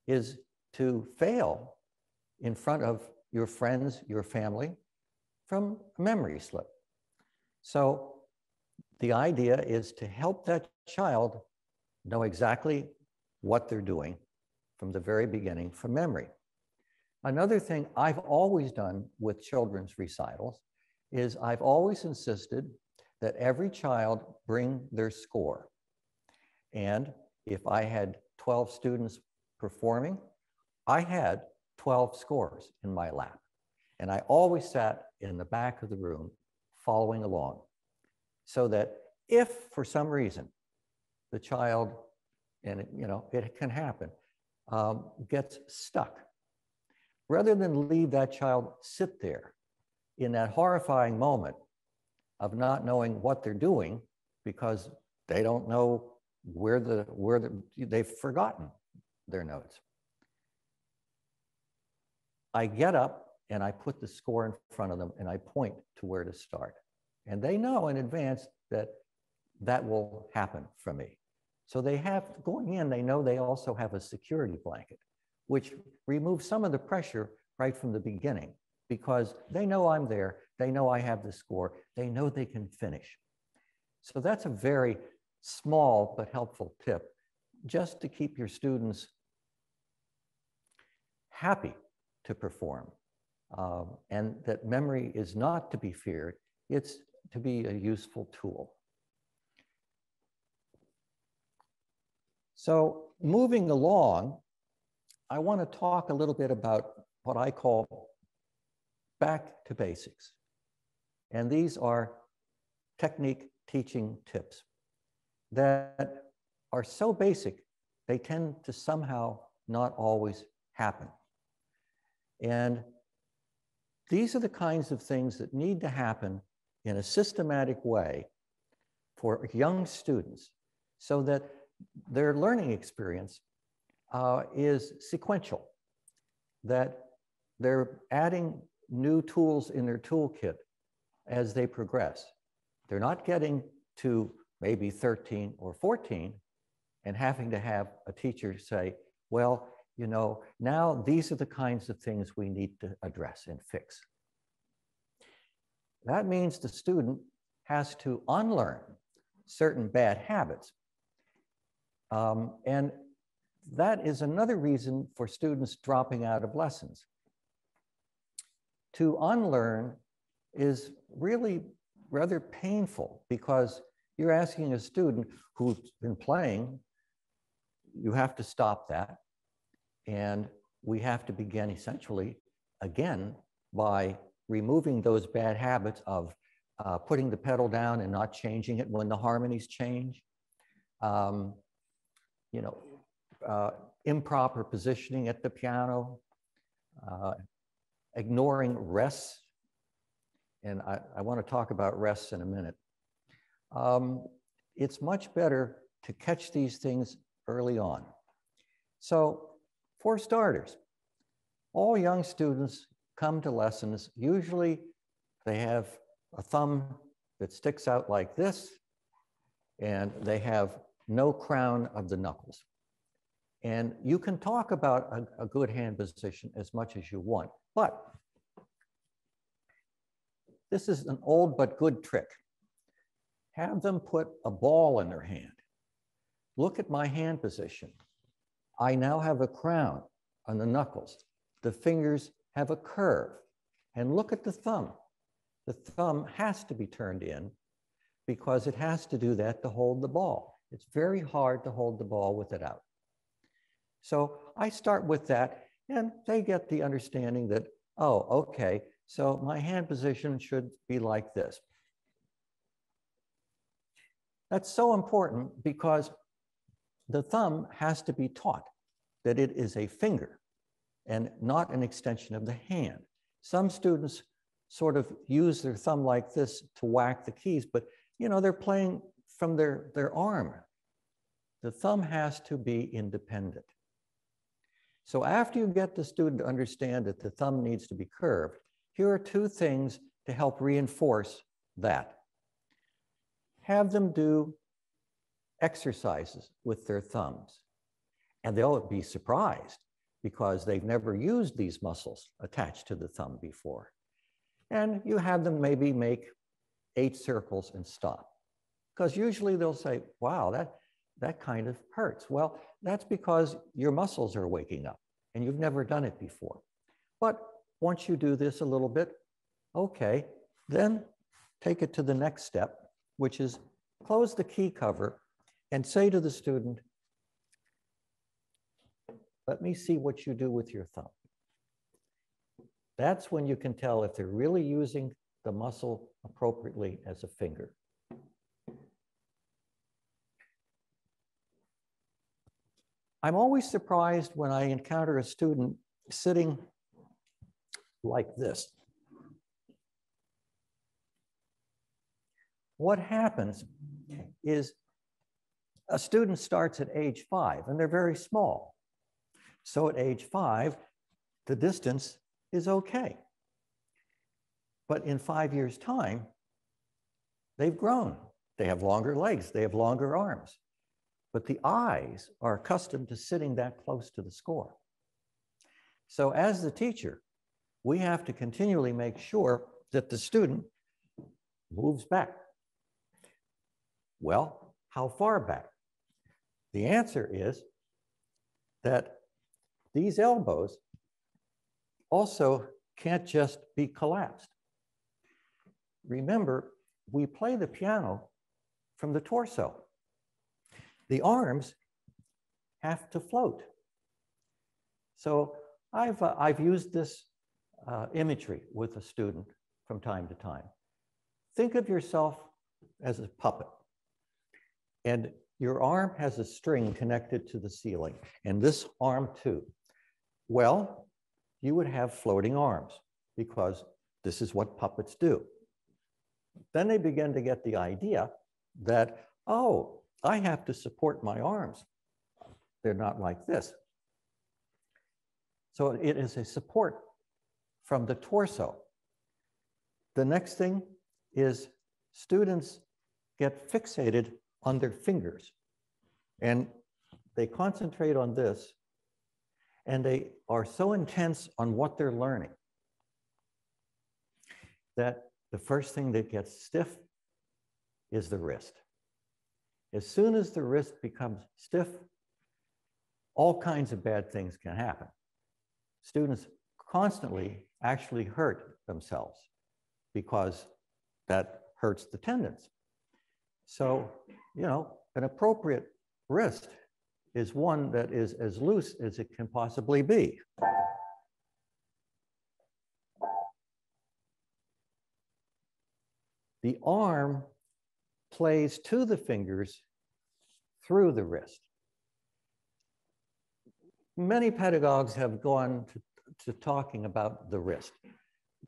is to fail in front of your friends, your family, from a memory slip. So the idea is to help that child know exactly what they're doing from the very beginning from memory. Another thing I've always done with children's recitals is I've always insisted that every child bring their score. And if I had 12 students performing, I had 12 scores in my lap. And I always sat in the back of the room following along so that if for some reason the child, and it, you know, it can happen, um, gets stuck, rather than leave that child sit there in that horrifying moment of not knowing what they're doing because they don't know where the, where the, they've forgotten their notes. I get up and I put the score in front of them and I point to where to start. And they know in advance that that will happen for me. So they have, going in, they know they also have a security blanket, which removes some of the pressure right from the beginning because they know I'm there. They know I have the score. They know they can finish. So that's a very small but helpful tip just to keep your students happy to perform. Um, and that memory is not to be feared, it's to be a useful tool. So moving along, I want to talk a little bit about what I call back to basics. And these are technique teaching tips that are so basic, they tend to somehow not always happen. And these are the kinds of things that need to happen in a systematic way for young students so that their learning experience uh, is sequential, that they're adding new tools in their toolkit as they progress. They're not getting to maybe 13 or 14 and having to have a teacher say, well, you know, now these are the kinds of things we need to address and fix. That means the student has to unlearn certain bad habits. Um, and that is another reason for students dropping out of lessons. To unlearn is really rather painful because you're asking a student who's been playing, you have to stop that. And we have to begin essentially again by removing those bad habits of uh, putting the pedal down and not changing it when the harmonies change. Um, you know, uh, improper positioning at the piano, uh, ignoring rests. And I, I want to talk about rests in a minute. Um, it's much better to catch these things early on. So for starters, all young students come to lessons, usually they have a thumb that sticks out like this, and they have no crown of the knuckles. And you can talk about a, a, good hand position as much as you want, but this is an old but good trick. Have them put a ball in their hand. Look at my hand position. I now have a crown on the knuckles. The fingers have a curve. And look at the thumb. The thumb has to be turned in because it has to do that to hold the ball. It's very hard to hold the ball with it out. So I start with that, and they get the understanding that, oh, okay, so my hand position should be like this. That's so important because the thumb has to be taught that it is a finger and not an extension of the hand. Some students sort of use their thumb like this to whack the keys, but you know, they're playing from their, their arm. The thumb has to be independent. So after you get the student to understand that the thumb needs to be curved, here are two things to help reinforce that. Have them do exercises with their thumbs. And they'll be surprised because they've never used these muscles attached to the thumb before. And you have them maybe make eight circles and stop. Because usually they'll say, wow, that, that kind of hurts. Well, that's because your muscles are waking up and you've never done it before. But once you do this a little bit, okay, then take it to the next step, which is close the key cover and say to the student, let me see what you do with your thumb. That's when you can tell if they're really using the muscle appropriately as a finger. I'm always surprised when I encounter a student sitting like this. What happens is a student starts at age five and they're very small. So at age five, the distance is okay. But in five years' time, they've grown. They have longer legs, they have longer arms. But the eyes are accustomed to sitting that close to the score. So as the teacher, we have to continually make sure that the student moves back. Well, how far back? The answer is that these elbows also can't just be collapsed. Remember, we play the piano from the torso. The arms have to float. So I've, uh, I've used this uh, imagery with a student from time to time. Think of yourself as a puppet. And your arm has a string connected to the ceiling, and this arm too. Well, you would have floating arms because this is what puppets do. Then they begin to get the idea that, oh, I have to support my arms. They're not like this. So it is a support from the torso. The next thing is students get fixated on their fingers. And they concentrate on this and they are so intense on what they're learning that the first thing that gets stiff is the wrist. As soon as the wrist becomes stiff, all kinds of bad things can happen. Students constantly actually hurt themselves because that hurts the tendons. So, you know, an appropriate wrist is one that is as loose as it can possibly be. the arm plays to the fingers through the wrist. Many pedagogues have gone to, to talking about the wrist.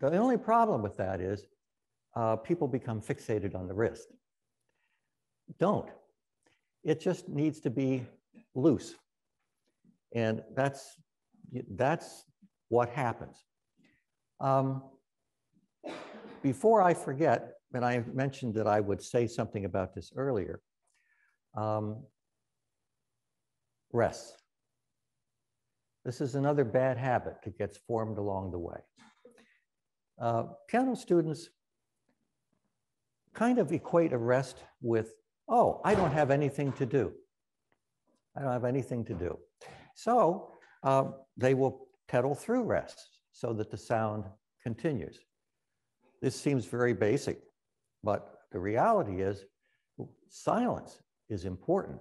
The only problem with that is uh, people become fixated on the wrist. Don't. It just needs to be loose. And that's, that's what happens. Um, before I forget, and I mentioned that I would say something about this earlier, um, rest. This is another bad habit that gets formed along the way. Uh, piano students kind of equate a rest with, oh, I don't have anything to do. I don't have anything to do. So uh, they will pedal through rest so that the sound continues. This seems very basic, but the reality is silence is important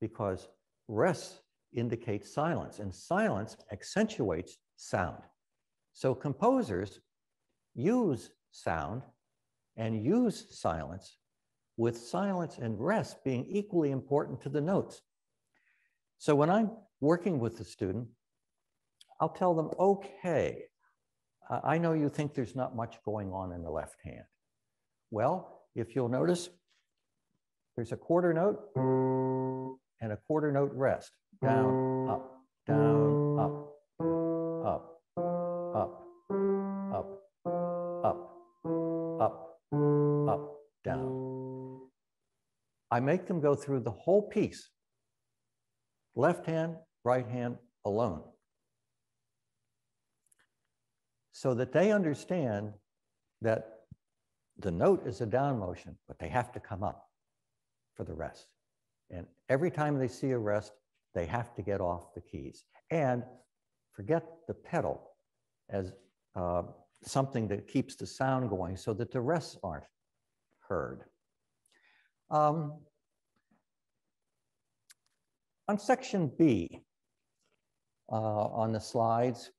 because rest indicates silence and silence accentuates sound. So composers use sound and use silence with silence and rest being equally important to the notes. So when I'm working with the student, I'll tell them, okay, I know you think there's not much going on in the left hand. Well, if you'll notice, there's a quarter note and a quarter note rest. Down, up, down, up, up, up, up, up, up, up, down. I make them go through the whole piece, left hand, right hand alone, so that they understand that the note is a down motion, but they have to come up for the rest. And every time they see a rest, they have to get off the keys. And forget the pedal as uh, something that keeps the sound going so that the rests aren't heard. Um, on section B, uh, on the slides,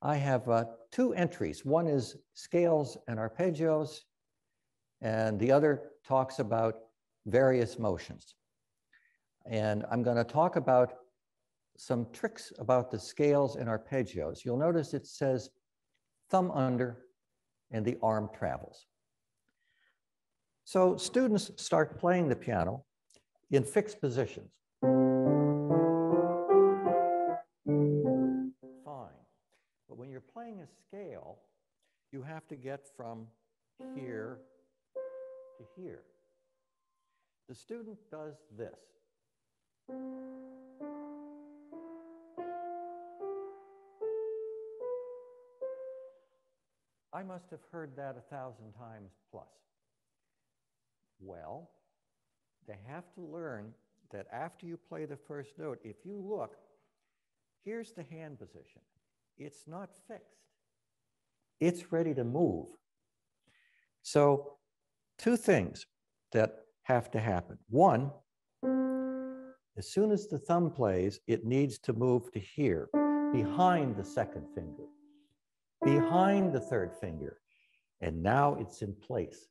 I have uh, two entries. One is scales and arpeggios, and the other talks about various motions. And I'm going to talk about some tricks about the scales and arpeggios. You'll notice it says thumb under and the arm travels. So students start playing the piano in fixed positions. You're playing a scale, you have to get from here to here. The student does this. I must have heard that a thousand times plus. Well, they have to learn that after you play the first note, if you look, here's the hand position. It's not fixed. It's ready to move. So two things that have to happen. One, as soon as the thumb plays, it needs to move to here, behind the second finger, behind the third finger. And now it's in place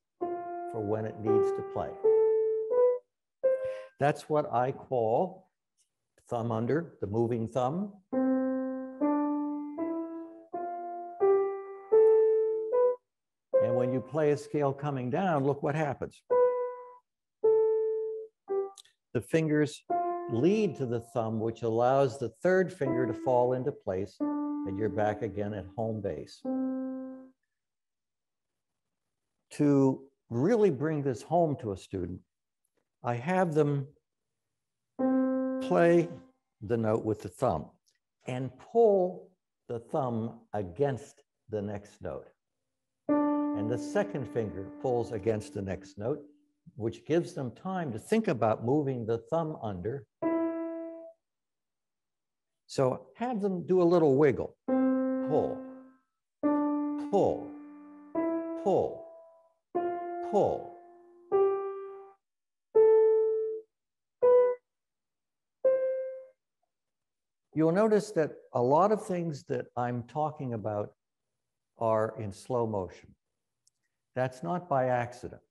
for when it needs to play. That's what I call thumb under, the moving thumb. Play a scale coming down, look what happens. The fingers lead to the thumb, which allows the third finger to fall into place, and you're back again at home base. To really bring this home to a student, I have them play the note with the thumb and pull the thumb against the next note and the second finger pulls against the next note, which gives them time to think about moving the thumb under. So have them do a little wiggle. Pull, pull, pull, pull. You'll notice that a lot of things that I'm talking about are in slow motion. That's not by accident.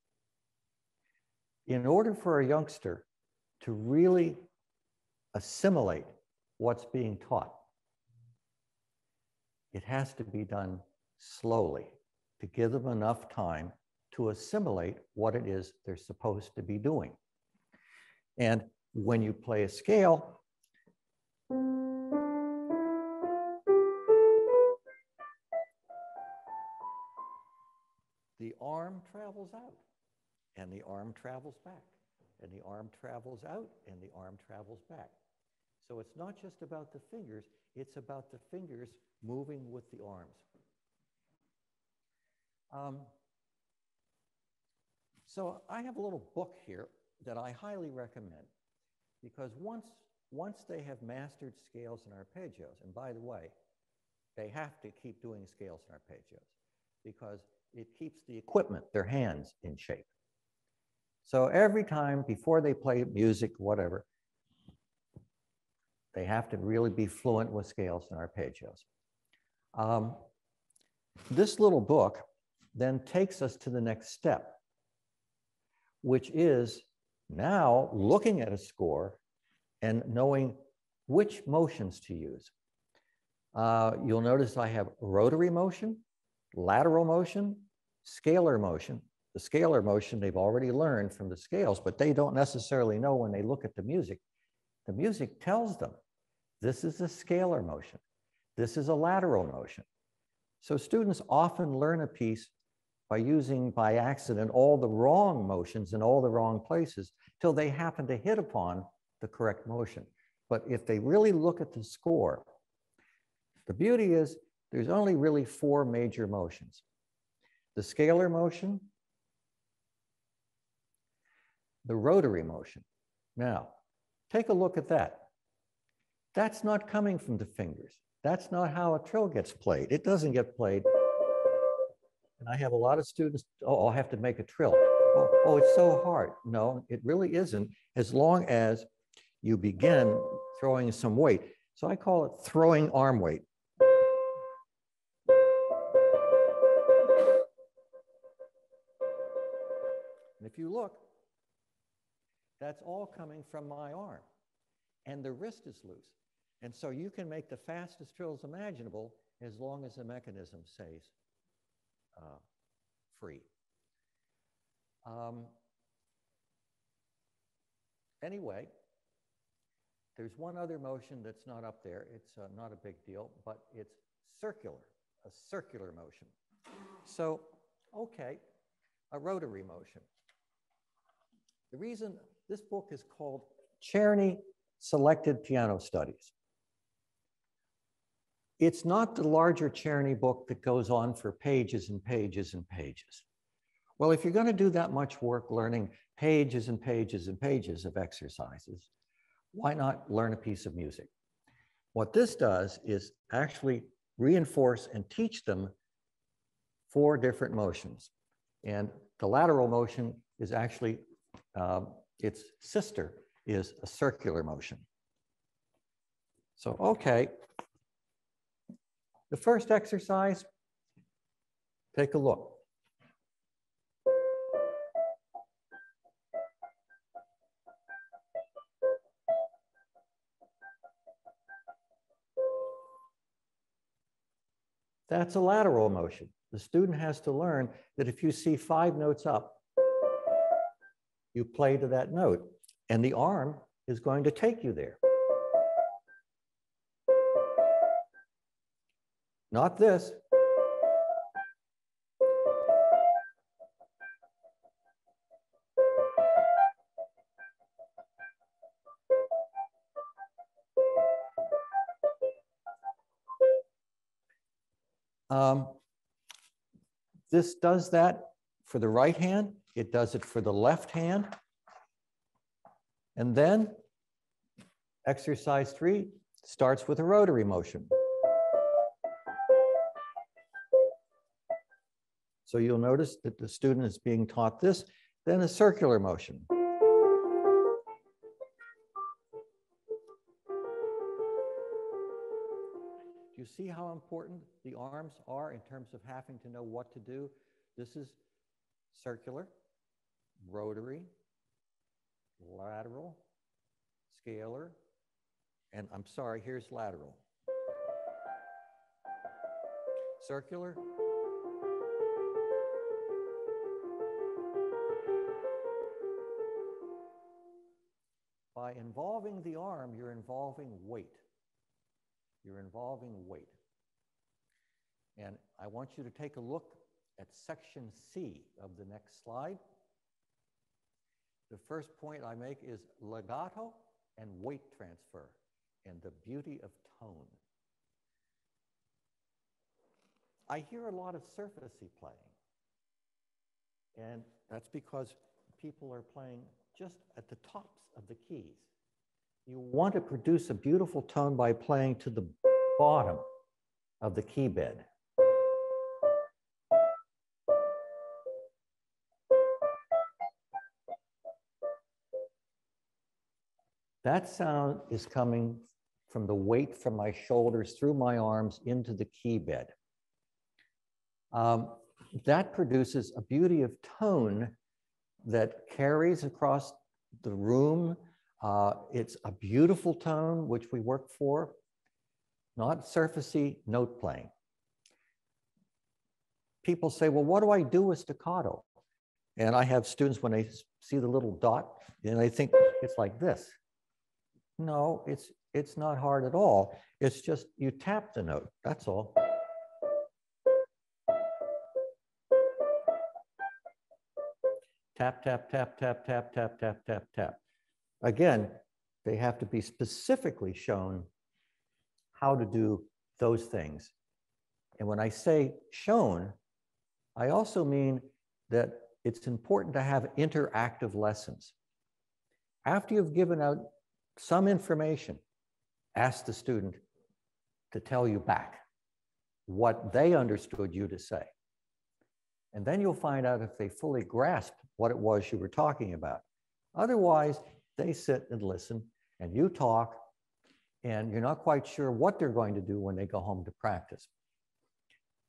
In order for a youngster to really assimilate what's being taught, it has to be done slowly to give them enough time to assimilate what it is they're supposed to be doing. And when you play a scale, travels out and the arm travels back and the arm travels out and the arm travels back. So it's not just about the fingers, it's about the fingers moving with the arms. Um, so I have a little book here that I highly recommend because once, once they have mastered scales and arpeggios, and by the way, they have to keep doing scales and arpeggios because it keeps the equipment, their hands, in shape. So every time before they play music, whatever, they have to really be fluent with scales and arpeggios. Um, this little book then takes us to the next step, which is now looking at a score and knowing which motions to use. Uh, you'll notice I have rotary motion, lateral motion, scalar motion. The scalar motion they've already learned from the scales, but they don't necessarily know when they look at the music. The music tells them this is a scalar motion. This is a lateral motion. So students often learn a piece by using by accident all the wrong motions in all the wrong places till they happen to hit upon the correct motion. But if they really look at the score, the beauty is there's only really four major motions. The scalar motion, the rotary motion. Now, take a look at that. That's not coming from the fingers. That's not how a trill gets played. It doesn't get played. And I have a lot of students, oh, I'll have to make a trill. Oh, oh, it's so hard. No, it really isn't, as long as you begin throwing some weight. So I call it throwing arm weight. If you look, that's all coming from my arm. And the wrist is loose. And so you can make the fastest trills imaginable as long as the mechanism stays uh, free. Um, anyway, there's one other motion that's not up there. It's uh, not a big deal, but it's circular, a circular motion. So, okay, a rotary motion. The reason this book is called Czerny Selected Piano Studies. It's not the larger Czerny book that goes on for pages and pages and pages. Well, if you're going to do that much work learning pages and pages and pages of exercises, why not learn a piece of music? What this does is actually reinforce and teach them four different motions. And the lateral motion is actually uh, its sister is a circular motion. So, okay. The first exercise, take a look. That's a lateral motion. The student has to learn that if you see five notes up, you play to that note, and the arm is going to take you there. Not this. Um, this does that for the right hand. It does it for the left hand. And then exercise three starts with a rotary motion. So you'll notice that the student is being taught this, then a circular motion. Do you see how important the arms are in terms of having to know what to do? This is circular, rotary, lateral, scalar, and I'm sorry, here's lateral. Circular. By involving the arm, you're involving weight. You're involving weight. And I want you to take a look at section C of the next slide. The first point I make is legato and weight transfer and the beauty of tone. I hear a lot of surfacey playing. And that's because people are playing just at the tops of the keys. You want to produce a beautiful tone by playing to the bottom of the key bed. That sound is coming from the weight from my shoulders through my arms into the key bed. Um, that produces a beauty of tone that carries across the room. Uh, it's a beautiful tone, which we work for, not surfacey note playing. People say, well, what do I do with staccato? And I have students when they see the little dot and they think it's like this. No, it's, it's not hard at all. It's just you tap the note, that's all. Tap, tap, tap, tap, tap, tap, tap, tap, tap. Again, they have to be specifically shown how to do those things. And when I say shown, I also mean that it's important to have interactive lessons. After you've given out some information, ask the student to tell you back what they understood you to say. And then you'll find out if they fully grasped what it was you were talking about. Otherwise, they sit and listen and you talk and you're not quite sure what they're going to do when they go home to practice.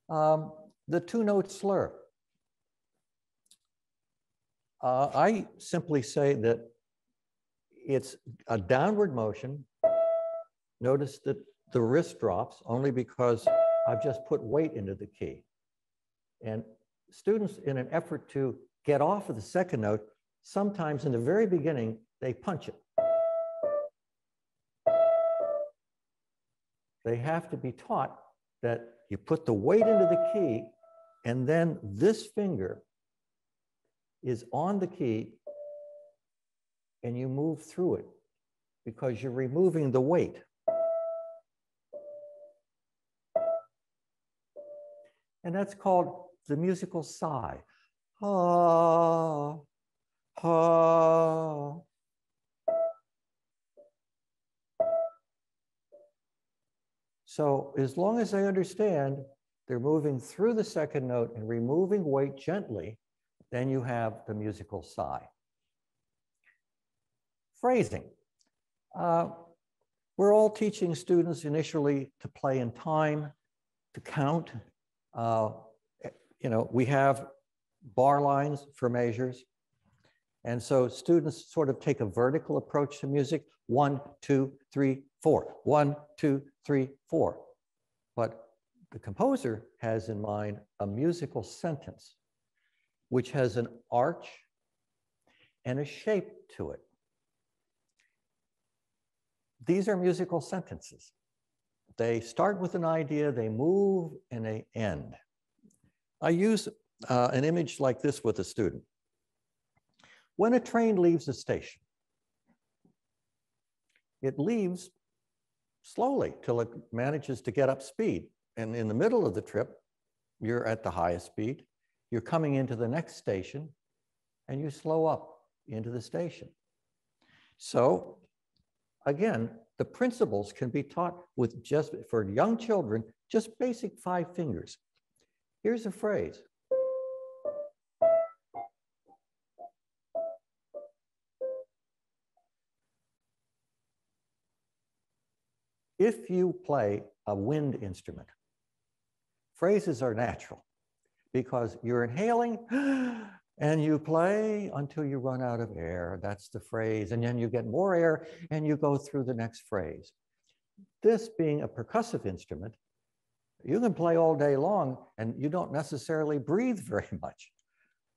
Um, the two note slur. Uh, I simply say that it's a downward motion. Notice that the wrist drops only because I've just put weight into the key. And students, in an effort to get off of the second note, sometimes in the very beginning, they punch it. They have to be taught that you put the weight into the key, and then this finger is on the key, and you move through it because you're removing the weight. And that's called the musical sigh. So as long as they understand they're moving through the second note and removing weight gently, then you have the musical sigh. Phrasing. Uh, we're all teaching students initially to play in time, to count, uh, you know, we have bar lines for measures. And so students sort of take a vertical approach to music. One, two, three, four. One, two, three, four. But the composer has in mind a musical sentence, which has an arch and a shape to it. These are musical sentences. They start with an idea, they move, and they end. I use uh, an image like this with a student. When a train leaves a station, it leaves slowly till it manages to get up speed. And in the middle of the trip, you're at the highest speed. You're coming into the next station and you slow up into the station. So again, the principles can be taught with just, for young children, just basic five fingers. Here's a phrase. If you play a wind instrument, phrases are natural because you're inhaling And you play until you run out of air. That's the phrase. And then you get more air and you go through the next phrase. This being a percussive instrument, you can play all day long and you don't necessarily breathe very much.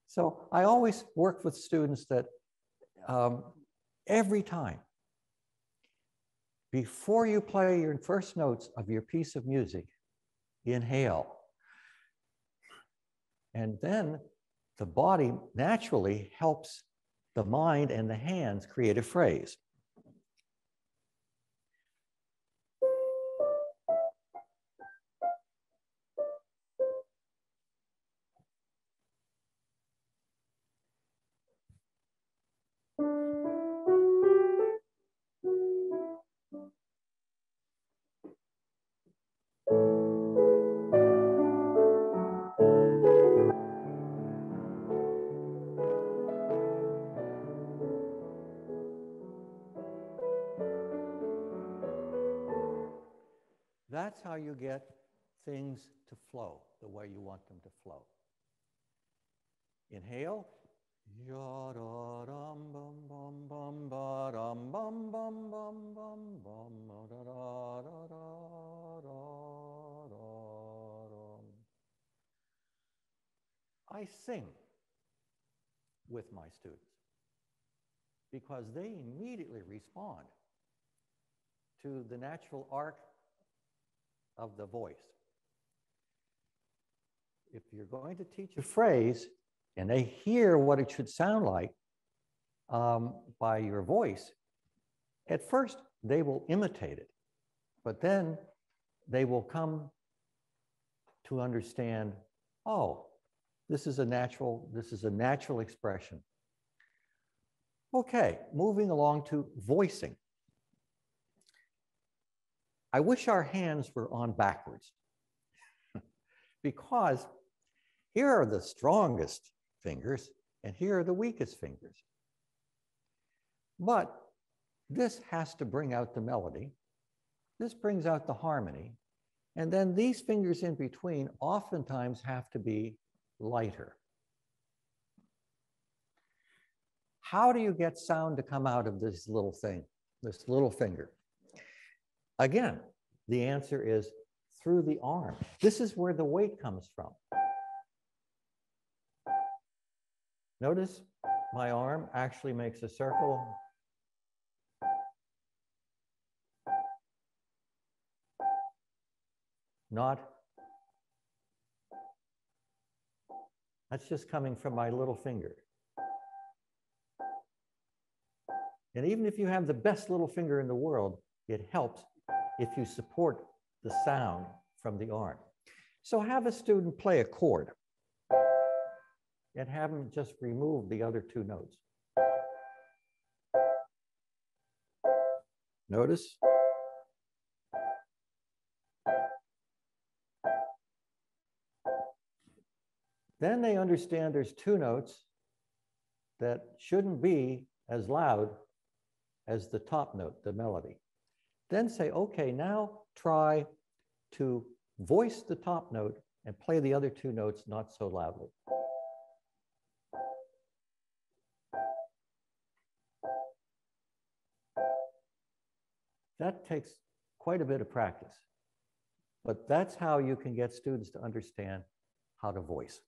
So I always work with students that um, every time, before you play your first notes of your piece of music, inhale. And then the body naturally helps the mind and the hands create a phrase. Get things to flow the way you want them to flow. Inhale. I sing with my students because they immediately respond to the natural arc of the voice. If you're going to teach a phrase and they hear what it should sound like um, by your voice, at first they will imitate it, but then they will come to understand, oh, this is a natural, this is a natural expression. Okay, moving along to voicing. I wish our hands were on backwards because here are the strongest fingers and here are the weakest fingers. But this has to bring out the melody. This brings out the harmony. And then these fingers in between oftentimes have to be lighter. How do you get sound to come out of this little thing, this little finger? Again, the answer is through the arm. This is where the weight comes from. Notice my arm actually makes a circle. Not. That's just coming from my little finger. And even if you have the best little finger in the world, it helps if you support the sound from the arm. So have a student play a chord and have them just remove the other two notes. Notice. Then they understand there's two notes that shouldn't be as loud as the top note, the melody. Then say, okay, now try to voice the top note and play the other two notes not so loudly. That takes quite a bit of practice, but that's how you can get students to understand how to voice.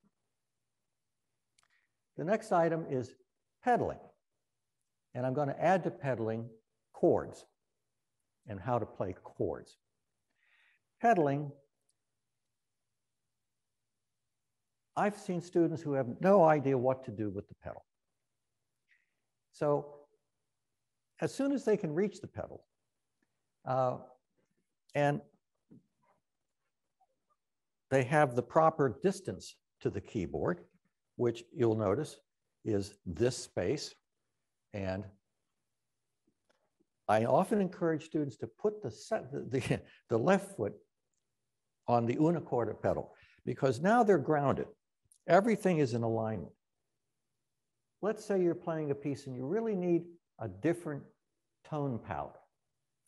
The next item is pedaling. And I'm going to add to pedaling chords and how to play chords. Pedaling, I've seen students who have no idea what to do with the pedal. So as soon as they can reach the pedal, uh, and they have the proper distance to the keyboard, which you'll notice is this space and I often encourage students to put the, set, the, the, left foot on the una corda pedal because now they're grounded. Everything is in alignment. Let's say you're playing a piece and you really need a different tone palette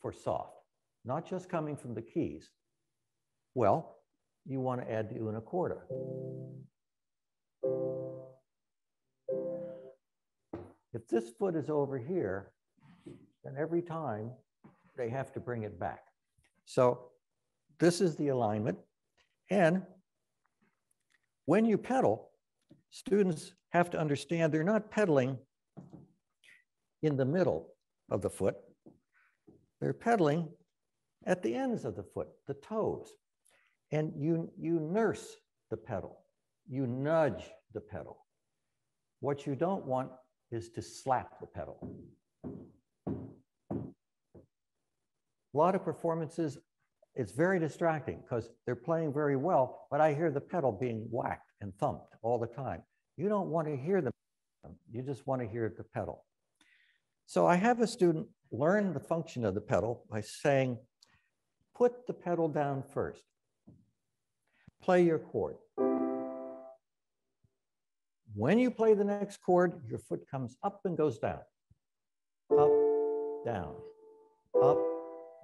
for soft, not just coming from the keys. Well, you want to add the corda. If this foot is over here, then every time they have to bring it back. So this is the alignment. And when you pedal, students have to understand they're not pedaling in the middle of the foot. They're pedaling at the ends of the foot, the toes. And you, you nurse the pedal. You nudge the pedal. What you don't want is to slap the pedal. A lot of performances, it's very distracting because they're playing very well, but I hear the pedal being whacked and thumped all the time. You don't want to hear them. You just want to hear the pedal. So I have a student learn the function of the pedal by saying, put the pedal down first. Play your chord. When you play the next chord, your foot comes up and goes down. Up, down, up,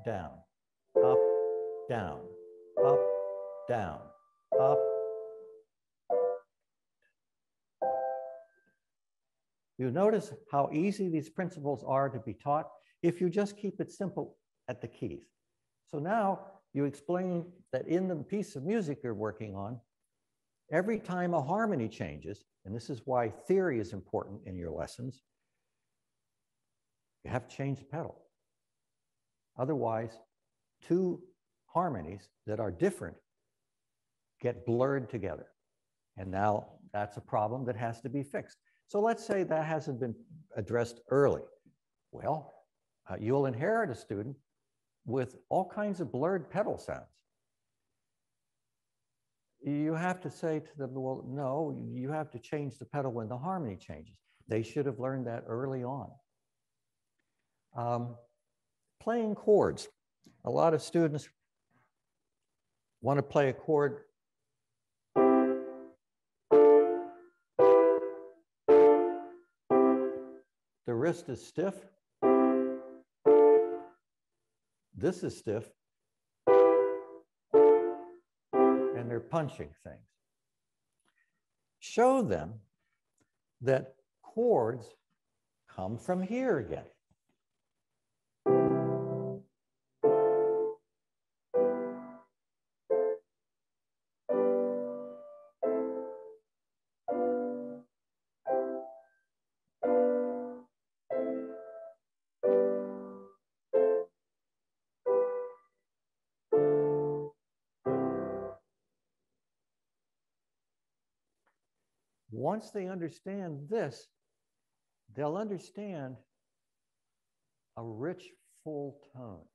down, up, down, up, down, up. You notice how easy these principles are to be taught if you just keep it simple at the keys. So now you explain that in the piece of music you're working on, every time a harmony changes, and this is why theory is important in your lessons, you have to change the pedal. Otherwise, two harmonies that are different get blurred together. And now that's a problem that has to be fixed. So let's say that hasn't been addressed early. Well, uh, you'll inherit a student with all kinds of blurred pedal sounds. You have to say to them, well, no, you have to change the pedal when the harmony changes. They should have learned that early on. Um, playing chords. A lot of students want to play a chord the wrist is stiff This is stiff. And they're punching things. Show them that chords come from here again. Once they understand this, they'll understand a rich, full tone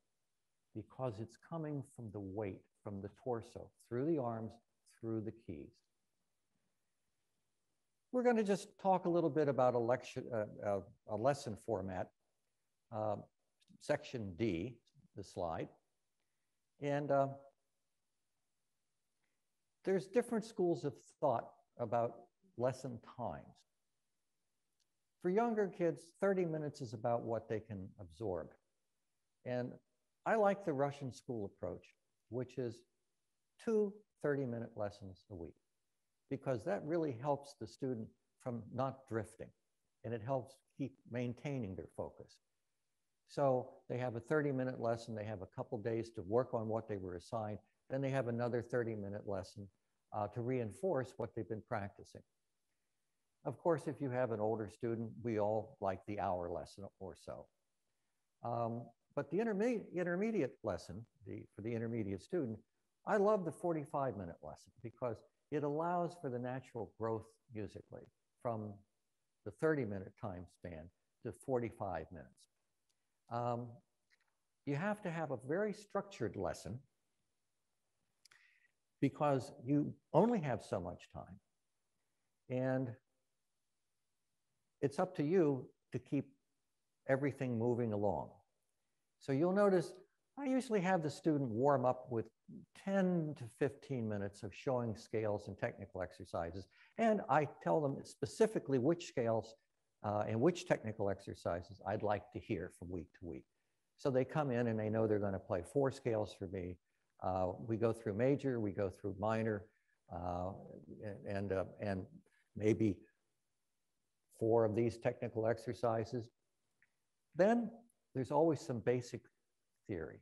because it's coming from the weight, from the torso, through the arms, through the keys. We're going to just talk a little bit about a, lecture, uh, uh, a lesson format, uh, section D, the slide. And uh, there's different schools of thought about lesson times. For younger kids, 30 minutes is about what they can absorb. And I like the Russian school approach, which is two 30 minute lessons a week, because that really helps the student from not drifting and it helps keep maintaining their focus. So they have a 30 minute lesson, they have a couple days to work on what they were assigned, then they have another 30 minute lesson uh, to reinforce what they've been practicing. Of course, if you have an older student, we all like the hour lesson or so. Um, but the intermediate, intermediate lesson, the, for the intermediate student, I love the 45 minute lesson because it allows for the natural growth musically from the 30 minute time span to 45 minutes. Um, you have to have a very structured lesson because you only have so much time. And it's up to you to keep everything moving along. So you'll notice I usually have the student warm up with 10 to 15 minutes of showing scales and technical exercises. And I tell them specifically which scales uh, and which technical exercises I'd like to hear from week to week. So they come in and they know they're going to play four scales for me. Uh, we go through major, we go through minor, uh, and, uh, and maybe four of these technical exercises. Then there's always some basic theory.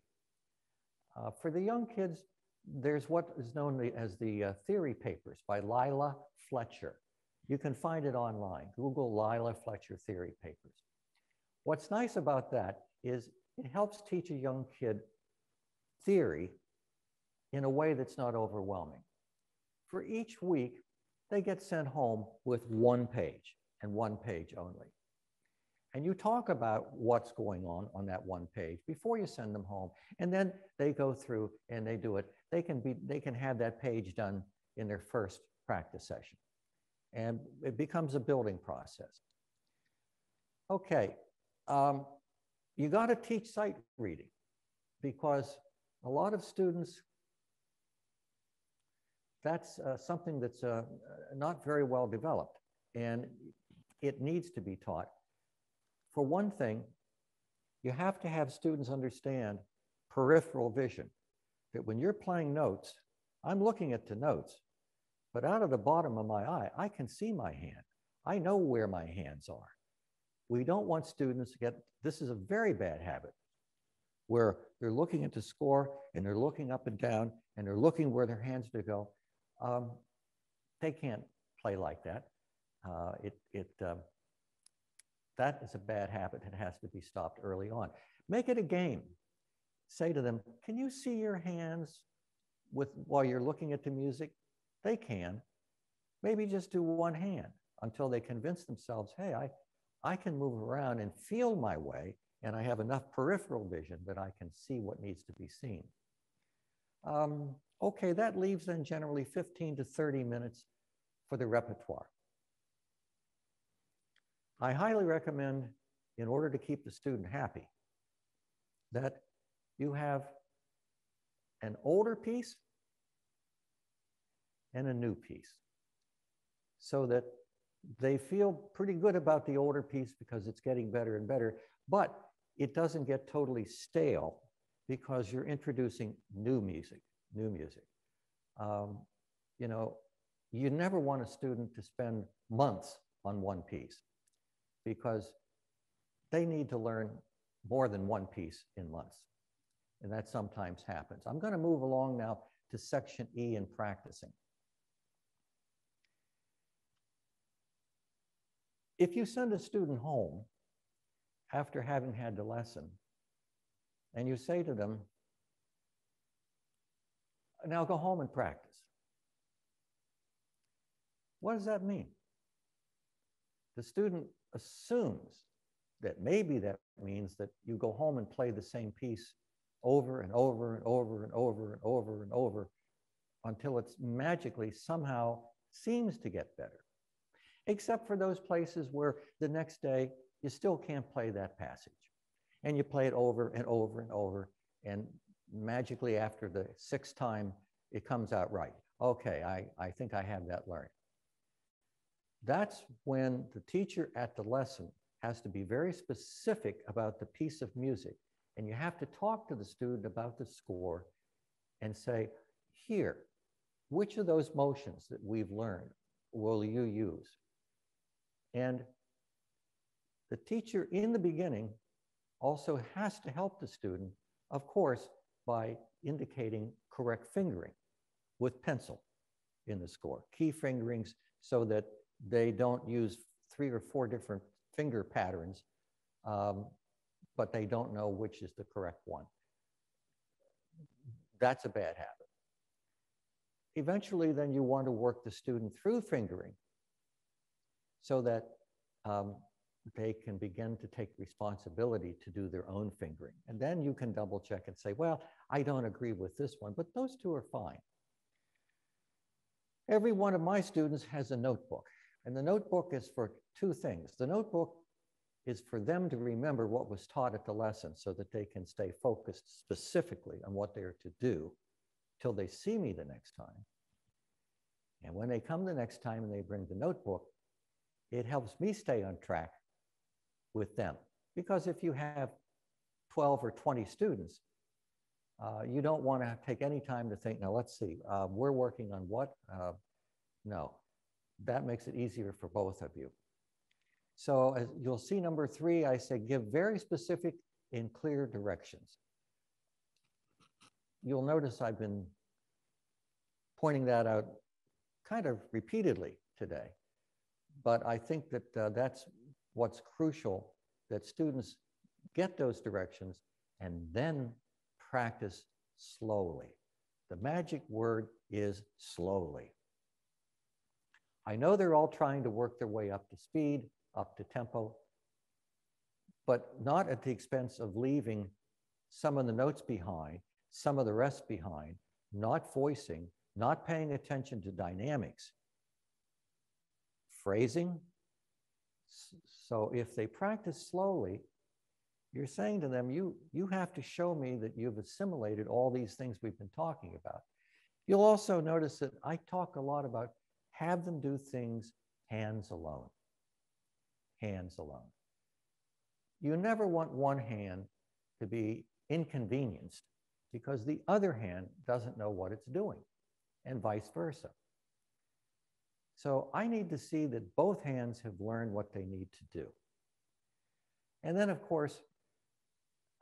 Uh, for the young kids, there's what is known as the uh, theory papers by Leila Fletcher. You can find it online. Google Leila Fletcher theory papers. What's nice about that is it helps teach a young kid theory in a way that's not overwhelming. For each week, they get sent home with one page and one page only. And you talk about what's going on on that one page before you send them home. And then they go through and they do it. They can, be, they can have that page done in their first practice session. And it becomes a building process. Okay, um, you got to teach sight reading because a lot of students, that's uh, something that's uh, not very well developed and it needs to be taught. For one thing, you have to have students understand peripheral vision, that when you're playing notes, I'm looking at the notes, but out of the bottom of my eye, I can see my hand. I know where my hands are. We don't want students to get, this is a very bad habit, where they're looking at the score and they're looking up and down and they're looking where their hands to go. Um, they can't play like that. Uh, it, it, um, that is a bad habit that has to be stopped early on. Make it a game. Say to them, can you see your hands with, while you're looking at the music? They can. Maybe just do one hand until they convince themselves, hey, I, I can move around and feel my way, and I have enough peripheral vision that I can see what needs to be seen. Um, okay, that leaves then generally 15 to 30 minutes for the repertoire. I highly recommend, in order to keep the student happy, that you have an older piece and a new piece so that they feel pretty good about the older piece because it's getting better and better, but it doesn't get totally stale because you're introducing new music, new music. Um, you know, you never want a student to spend months on one piece because they need to learn more than one piece in months. And that sometimes happens. I'm going to move along now to section E in practicing. If you send a student home after having had the lesson and you say to them, now go home and practice. What does that mean? The student assumes that maybe that means that you go home and play the same piece over and over and over and over and over and over until it's magically somehow seems to get better. Except for those places where the next day you still can't play that passage. And you play it over and over and over. And magically, after the sixth time, it comes out right. Okay, I, I think I have that learned. That's when the teacher at the lesson has to be very specific about the piece of music. And you have to talk to the student about the score and say, here, which of those motions that we've learned will you use? And the teacher in the beginning also has to help the student, of course, by indicating correct fingering with pencil in the score, key fingerings so that they don't use three or four different finger patterns, um, but they don't know which is the correct one. That's a bad habit. Eventually, then you want to work the student through fingering so that um, they can begin to take responsibility to do their own fingering. And then you can double check and say, well, I don't agree with this one, but those two are fine. Every one of my students has a notebook. And the notebook is for two things. The notebook is for them to remember what was taught at the lesson so that they can stay focused specifically on what they're to do till they see me the next time. And when they come the next time and they bring the notebook, it helps me stay on track with them. Because if you have 12 or 20 students, uh, you don't want to take any time to think, now let's see, uh, we're working on what? Uh, no, that makes it easier for both of you. So as you'll see number three, I say give very specific and clear directions. You'll notice I've been pointing that out kind of repeatedly today. But I think that uh, that's what's crucial, that students get those directions and then practice slowly. The magic word is slowly. I know they're all trying to work their way up to speed, up to tempo, but not at the expense of leaving some of the notes behind, some of the rest behind, not voicing, not paying attention to dynamics. Phrasing. So if they practice slowly, you're saying to them, you, you have to show me that you've assimilated all these things we've been talking about. You'll also notice that I talk a lot about have them do things hands alone. Hands alone. You never want one hand to be inconvenienced because the other hand doesn't know what it's doing, and vice versa. So I need to see that both hands have learned what they need to do. And then, of course,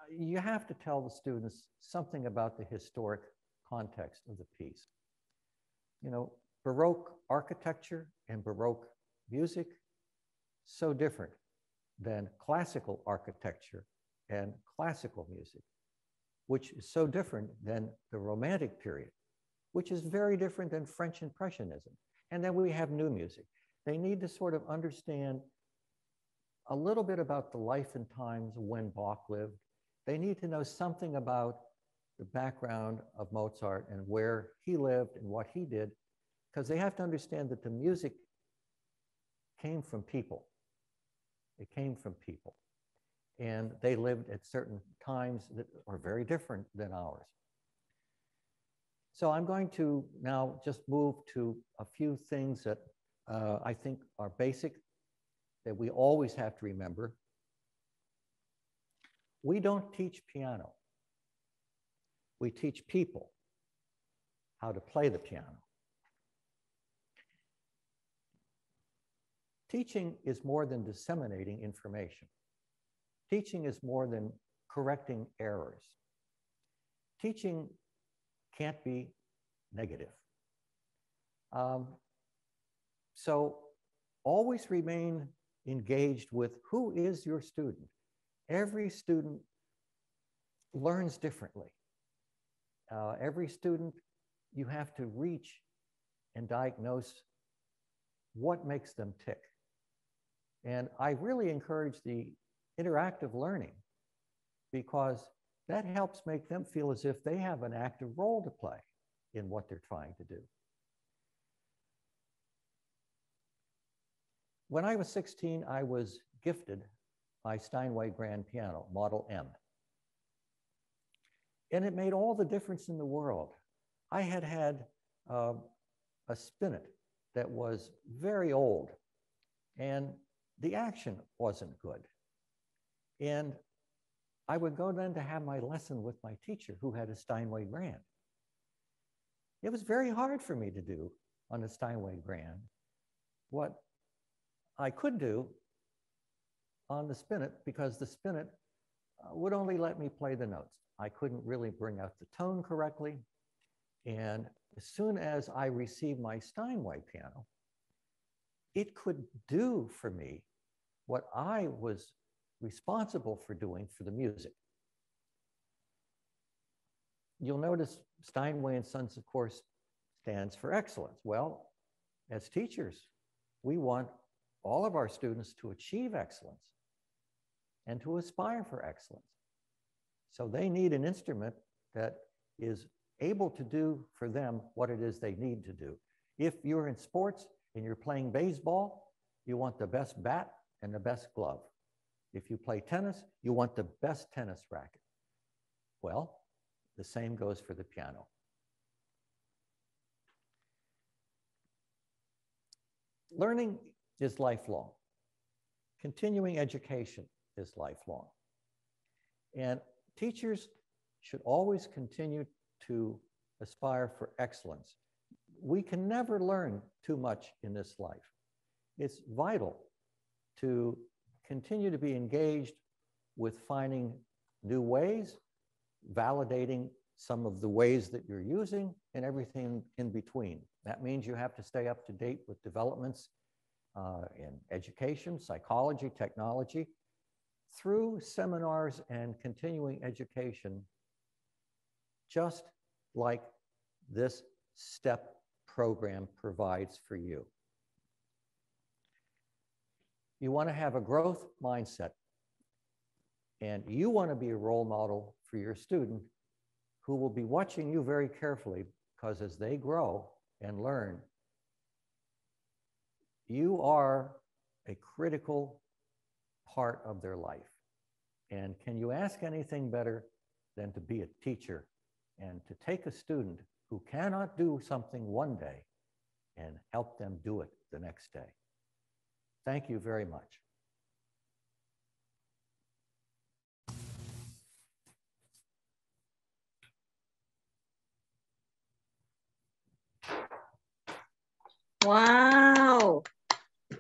you have to tell the students something about the historic context of the piece. You know, Baroque architecture and Baroque music, so different than classical architecture and classical music, which is so different than the Romantic period, which is very different than French Impressionism. And then we have new music. They need to sort of understand a little bit about the life and times when Bach lived. They need to know something about the background of Mozart and where he lived and what he did, because they have to understand that the music came from people. It came from people. And they lived at certain times that are very different than ours. So I'm going to now just move to a few things that uh, I think are basic that we always have to remember. We don't teach piano. We teach people how to play the piano. Teaching is more than disseminating information. Teaching is more than correcting errors. Teaching can't be negative. Um, so always remain engaged with who is your student. Every student learns differently. Uh, every student, you have to reach and diagnose what makes them tick. And I really encourage the interactive learning because that helps make them feel as if they have an active role to play in what they're trying to do. When I was 16, I was gifted my Steinway grand piano, Model M. And it made all the difference in the world. I had had uh, a spinet that was very old and the action wasn't good. And I would go then to have my lesson with my teacher who had a Steinway Grand. It was very hard for me to do on a Steinway Grand what I could do on the spinet because the spinet uh, would only let me play the notes. I couldn't really bring out the tone correctly. And as soon as I received my Steinway piano, it could do for me what I was responsible for doing for the music. You'll notice Steinway and Sons, of course, stands for excellence. Well, as teachers, we want all of our students to achieve excellence and to aspire for excellence. So they need an instrument that is able to do for them what it is they need to do. If you're in sports and you're playing baseball, you want the best bat and the best glove. If you play tennis, you want the best tennis racket. Well, the same goes for the piano. Learning is lifelong. Continuing education is lifelong. And teachers should always continue to aspire for excellence. We can never learn too much in this life. It's vital to continue to be engaged with finding new ways, validating some of the ways that you're using and everything in between. That means you have to stay up to date with developments uh, in education, psychology, technology, through seminars and continuing education, just like this STEP program provides for you. You want to have a growth mindset, and you want to be a role model for your student who will be watching you very carefully because as they grow and learn, you are a critical part of their life. And can you ask anything better than to be a teacher and to take a student who cannot do something one day and help them do it the next day? Thank you very much. Wow.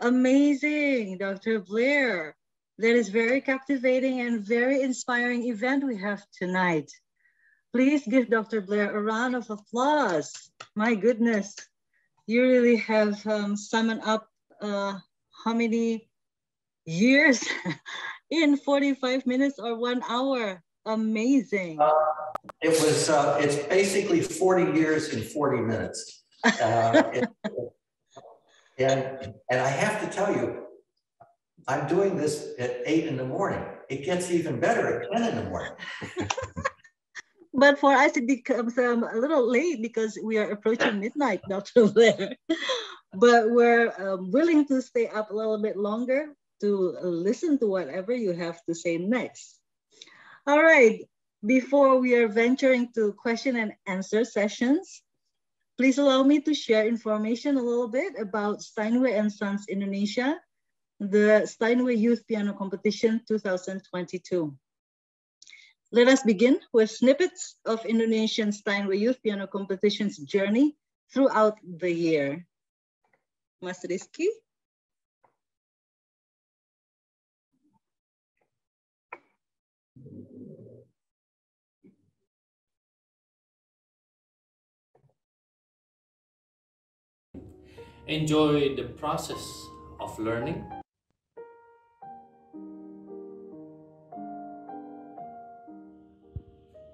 Amazing, Dr. Blair. That is very captivating and very inspiring event we have tonight. Please give Dr. Blair a round of applause. My goodness, you really have um, summoned up uh, how many years in 45 minutes or one hour. Amazing. Uh, it was, uh, it's basically 40 years in 40 minutes. Uh, it, and, and I have to tell you, I'm doing this at eight in the morning. It gets even better at 10 in the morning. but for us, it becomes um, a little late because we are approaching midnight, Dr. Blair. But we're um, willing to stay up a little bit longer to listen to whatever you have to say next. All right, before we are venturing to question and answer sessions, Please allow me to share information a little bit about Steinway and Sons Indonesia, the Steinway Youth Piano Competition 2022. Let us begin with snippets of Indonesian Steinway Youth Piano Competition's journey throughout the year. Mas Rizky? enjoy the process of learning.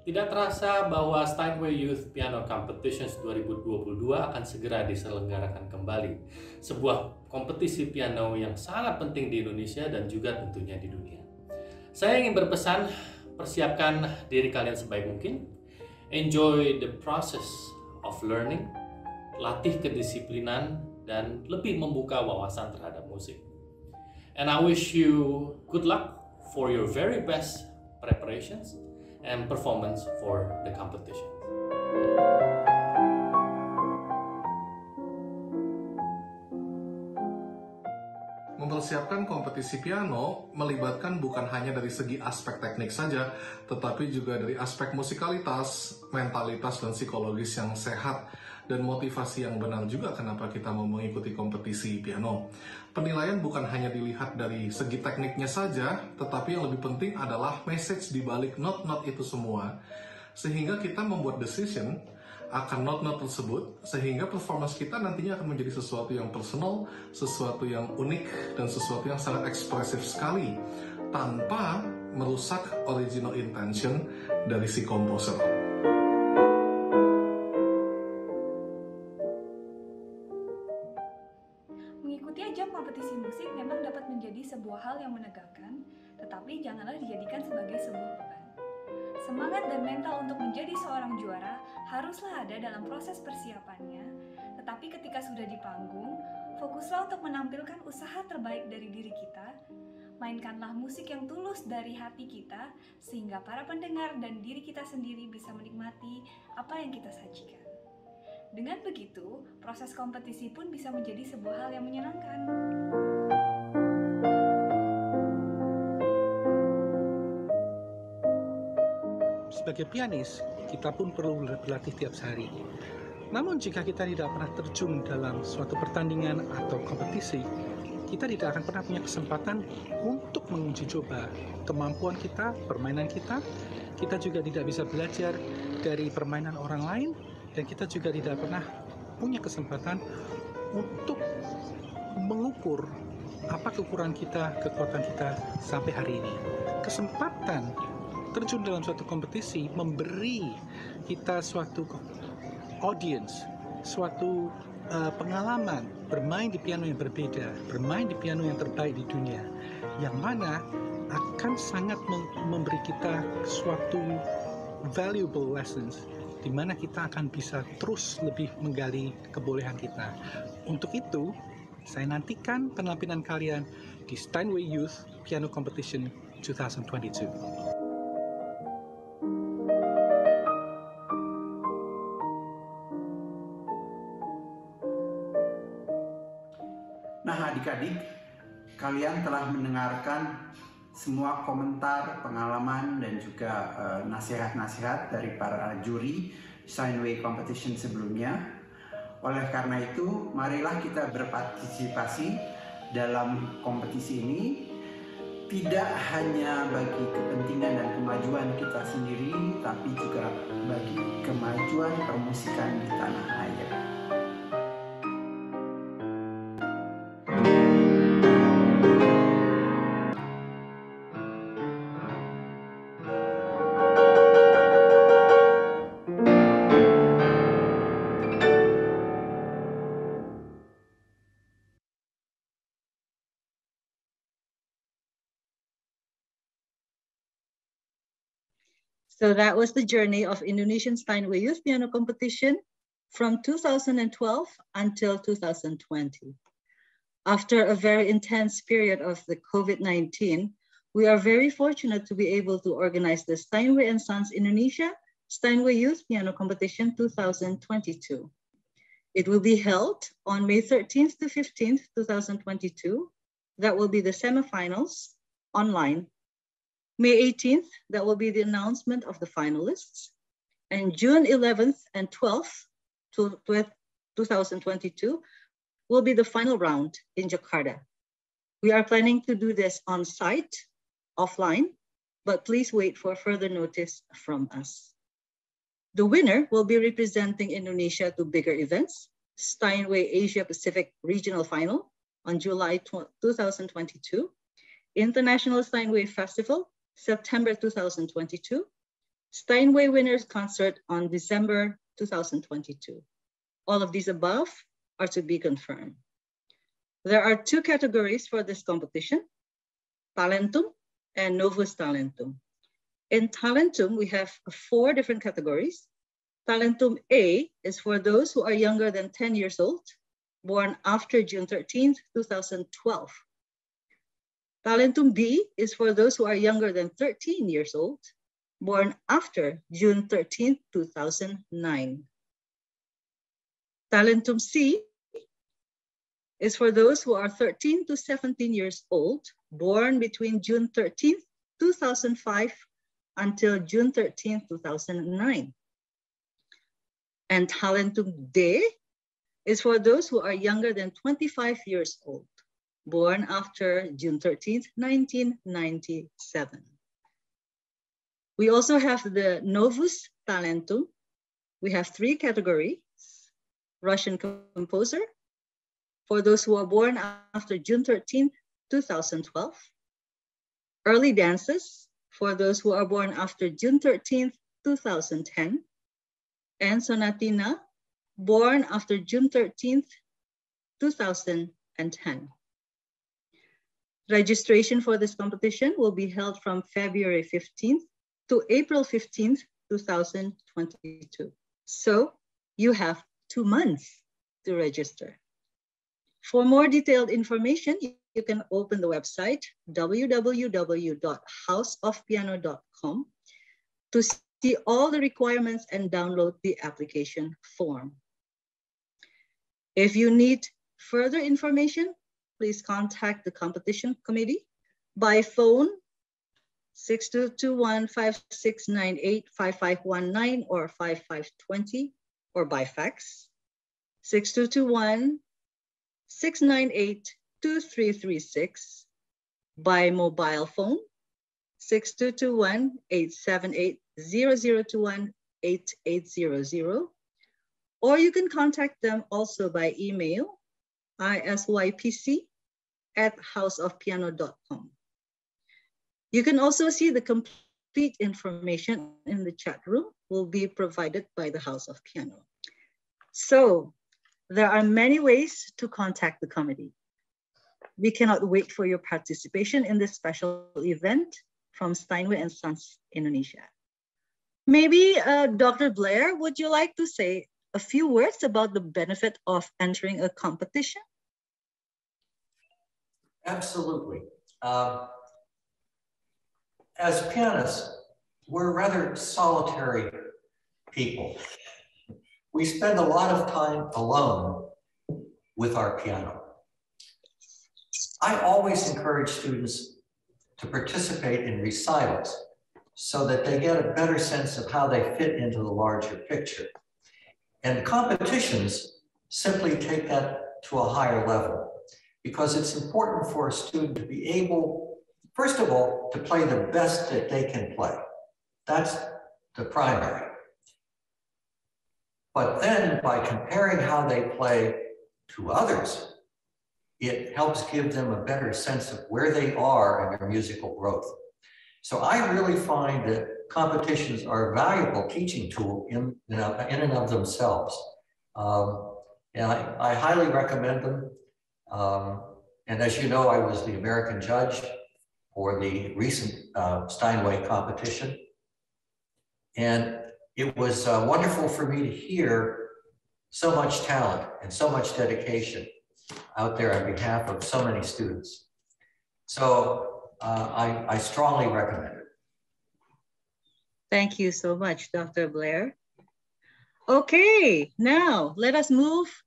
Tidak terasa bahwa Steinway Youth Piano Competitions 2022 akan segera diselenggarakan kembali. Sebuah kompetisi piano yang sangat penting di Indonesia dan juga tentunya di dunia. Saya ingin berpesan, persiapkan diri kalian sebaik mungkin. Enjoy the process of learning. Latih kedisiplinan dan lebih membuka wawasan terhadap musik. And I wish you good luck for your very best preparations and performance for the competition. Mempersiapkan kompetisi piano melibatkan bukan hanya dari segi aspek teknik saja, tetapi juga dari aspek musikalitas, mentalitas, dan psikologis yang sehat dan motivasi yang benar juga kenapa kita mau mengikuti kompetisi piano. Penilaian bukan hanya dilihat dari segi tekniknya saja, tetapi yang lebih penting adalah message di balik not-not itu semua. Sehingga kita membuat decision akan not-not tersebut, sehingga performance kita nantinya akan menjadi sesuatu yang personal, sesuatu yang unik, dan sesuatu yang sangat ekspresif sekali, tanpa merusak original intention dari si komposer. janganlah dijadikan sebagai sebuah. Semangat dan mental untuk menjadi seorang juara haruslah ada dalam proses persiapannya, tetapi ketika sudah di panggung, fokuslah untuk menampilkan usaha terbaik dari diri kita. Mainkanlah musik yang tulus dari hati kita, sehingga para pendengar dan diri kita sendiri bisa menikmati apa yang kita sajikan. Dengan begitu, proses kompetisi pun bisa menjadi sebuah hal yang menyenangkan. Sebagai pianis, kita pun perlu berlatih tiap hari. Namun jika kita tidak pernah terjun dalam suatu pertandingan atau kompetisi, kita tidak akan pernah punya kesempatan untuk menguji coba kemampuan kita, permainan kita. Kita juga tidak bisa belajar dari permainan orang lain, dan kita juga tidak pernah punya kesempatan untuk mengukur apa kekurangan kita, kekuatan kita sampai hari ini. Kesempatan terjun dalam suatu kompetisi memberi kita suatu audience, suatu uh, pengalaman bermain di piano yang berbeda, bermain di piano yang terbaik di dunia, yang mana akan sangat memberi kita suatu valuable lessons di mana kita akan bisa terus lebih menggali kebolehan kita. Untuk itu, saya nantikan penampilan kalian di Steinway Youth Piano Competition 2022. Kalian telah mendengarkan semua komentar, pengalaman, dan juga uh, nasihat-nasihat dari para juri Steinway Competition sebelumnya. Oleh karena itu, marilah kita berpartisipasi dalam kompetisi ini tidak hanya bagi kepentingan dan kemajuan kita sendiri, tapi juga bagi kemajuan permusikan di tanah air. So that was the journey of Indonesian Steinway Youth Piano Competition from 2012 until 2020. After a very intense period of the COVID-19, we are very fortunate to be able to organize the Steinway and Sons Indonesia Steinway Youth Piano Competition 2022. It will be held on May 13th to 15th, 2022. That will be the semifinals online May 18th, that will be the announcement of the finalists. And June 11th and 12th, 2022, will be the final round in Jakarta. We are planning to do this on site, offline, but please wait for further notice from us. The winner will be representing Indonesia to bigger events, Steinway Asia Pacific Regional Final on July 2022, International Steinway Festival September 2022, Steinway Winners Concert on December 2022. All of these above are to be confirmed. There are two categories for this competition, Talentum and Novus Talentum. In Talentum, we have four different categories. Talentum A is for those who are younger than 10 years old, born after June 13, 2012. Talentum B is for those who are younger than 13 years old, born after June 13, 2009. Talentum C is for those who are 13 to 17 years old, born between June 13, 2005 until June 13, 2009. And Talentum D is for those who are younger than 25 years old, born after June 13th, 1997. We also have the Novus Talentum. We have three categories, Russian composer, for those who are born after June 13, 2012. Early dances, for those who are born after June 13, 2010. And Sonatina, born after June 13, 2010. Registration for this competition will be held from February 15th to April 15th, 2022. So you have two months to register. For more detailed information, you can open the website www.houseofpiano.com to see all the requirements and download the application form. If you need further information, please contact the competition committee by phone 6221-5698-5519 or 5520 or by fax 6221-698-2555 2336 by mobile phone 6221-878-0021-8800 or you can contact them also by email isypc at houseofpiano.com. You can also see the complete information in the chat room will be provided by the House of Piano. So there are many ways to contact the committee. We cannot wait for your participation in this special event from Steinway and Sons Indonesia. Maybe uh, Dr. Blair, would you like to say a few words about the benefit of entering a competition? Absolutely. Uh, as pianists, we're rather solitary people. We spend a lot of time alone with our piano. I always encourage students to participate in recitals so that they get a better sense of how they fit into the larger picture. And competitions simply take that to a higher level because it's important for a student to be able, first of all, to play the best that they can play. That's the primary. But then by comparing how they play to others, it helps give them a better sense of where they are in their musical growth. So I really find that competitions are a valuable teaching tool in, in, and of themselves. Um, and I, I, highly recommend them. Um, and as you know, I was the American judge for the recent uh, Steinway competition. And it was uh, wonderful for me to hear so much talent and so much dedication out there on behalf of so many students. So uh, I, I strongly recommend it. Thank you so much, Dr. Blair. Okay, now let us move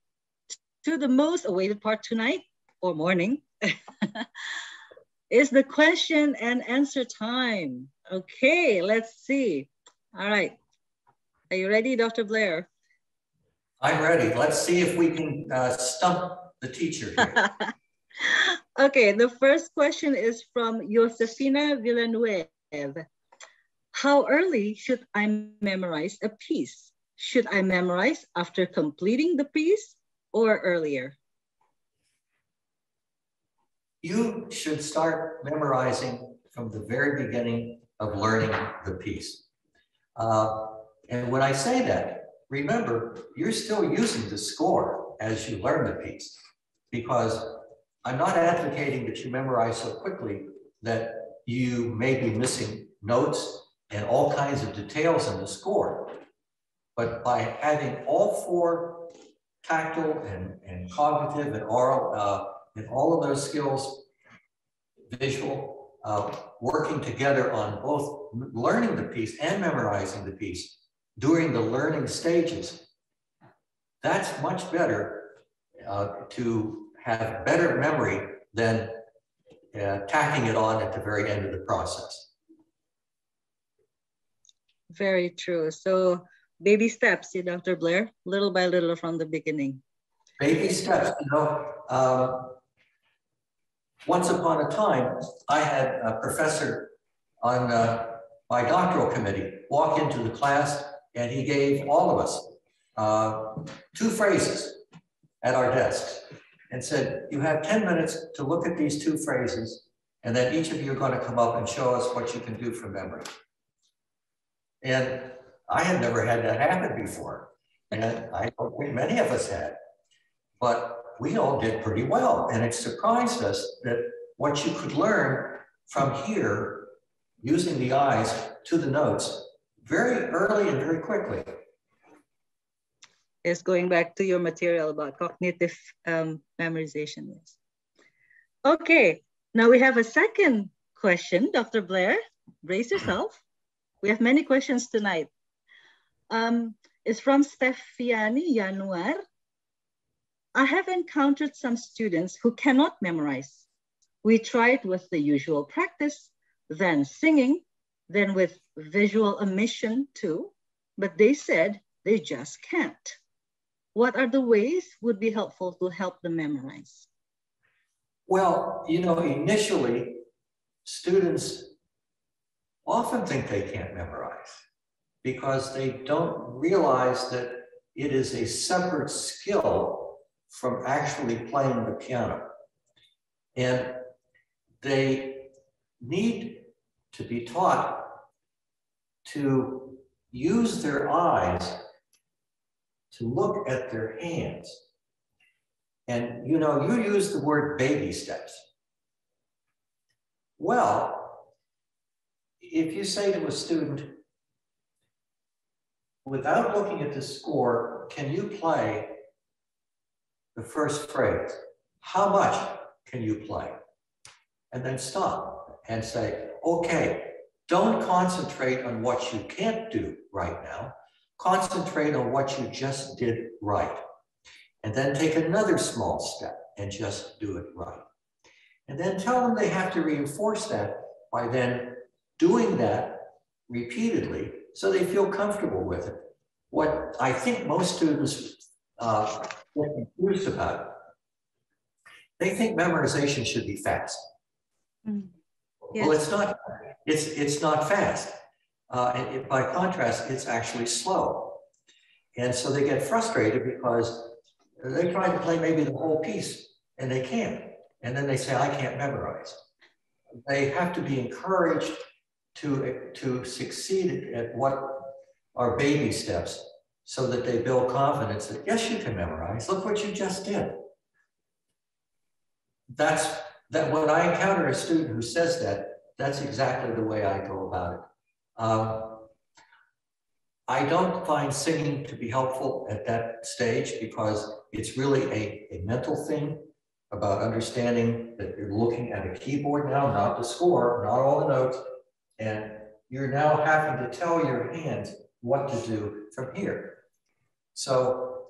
to the most awaited part tonight or morning is the question and answer time. Okay, let's see. All right. Are you ready, Dr. Blair? I'm ready. Let's see if we can uh, stump the teacher okay, the first question is from Josefina Villanueva. How early should I memorize a piece? Should I memorize after completing the piece or earlier? You should start memorizing from the very beginning of learning the piece. Uh, and when I say that, remember, you're still using the score as you learn the piece because I'm not advocating that you memorize so quickly that you may be missing notes and all kinds of details in the score. But by having all four tactile and, and cognitive and aural uh, and all of those skills, visual, uh, working together on both learning the piece and memorizing the piece during the learning stages, that's much better uh, to have better memory than uh, tacking it on at the very end of the process. Very true. So baby steps, see, Dr. Blair, little by little from the beginning. Baby steps, you know, um, once upon a time, I had a professor on uh, my doctoral committee walk into the class and he gave all of us uh, two phrases at our desks and said, you have 10 minutes to look at these two phrases and then each of you are going to come up and show us what you can do from memory. And I had never had that happen before. And I don't think many of us had. But we all did pretty well. And it surprised us that what you could learn from here using the eyes to the notes very early and very quickly is going back to your material about cognitive um, memorization. Yes. Okay, now we have a second question, Dr. Blair. Brace yourself. We have many questions tonight. Um, it's from Stefiani Januar. I have encountered some students who cannot memorize. We tried with the usual practice, then singing, then with visual emission too, but they said they just can't. What are the ways would be helpful to help them memorize? Well, you know, initially, students often think they can't memorize because they don't realize that it is a separate skill from actually playing the piano. And they need to be taught to use their eyes to look at their hands. And you know, you use the word baby steps. Well, if you say to a student, without looking at the score, can you play the first phrase? How much can you play? And then stop and say, okay, don't concentrate on what you can't do right now. Concentrate on what you just did right. And then take another small step and just do it right. And then tell them they have to reinforce that by then doing that repeatedly so they feel comfortable with it. What I think most students uh, get confused about, they think memorization should be fast. Mm. Yes. Well, it's not. It's it's not fast. Uh, and it, by contrast, it's actually slow. And so they get frustrated because they try to play maybe the whole piece and they can't. And then they say, I can't memorize. They have to be encouraged to, to succeed at what are baby steps so that they build confidence that, yes, you can memorize. Look what you just did. That's that when I encounter a student who says that, that's exactly the way I go about it. Um, I don't find singing to be helpful at that stage because it's really a, a mental thing about understanding that you're looking at a keyboard now, not the score, not all the notes, and you're now having to tell your hands what to do from here. So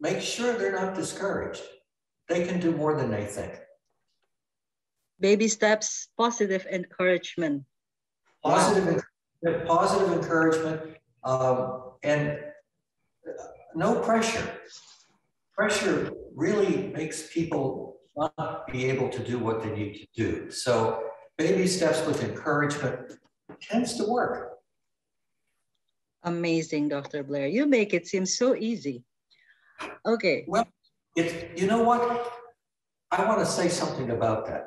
make sure they're not discouraged. They can do more than they think. Baby steps, positive encouragement. Positive, wow. positive encouragement, um, and no pressure. Pressure really makes people not be able to do what they need to do. So baby steps with encouragement tends to work. Amazing, Dr. Blair. You make it seem so easy. Okay. Well, it, you know what? I want to say something about that.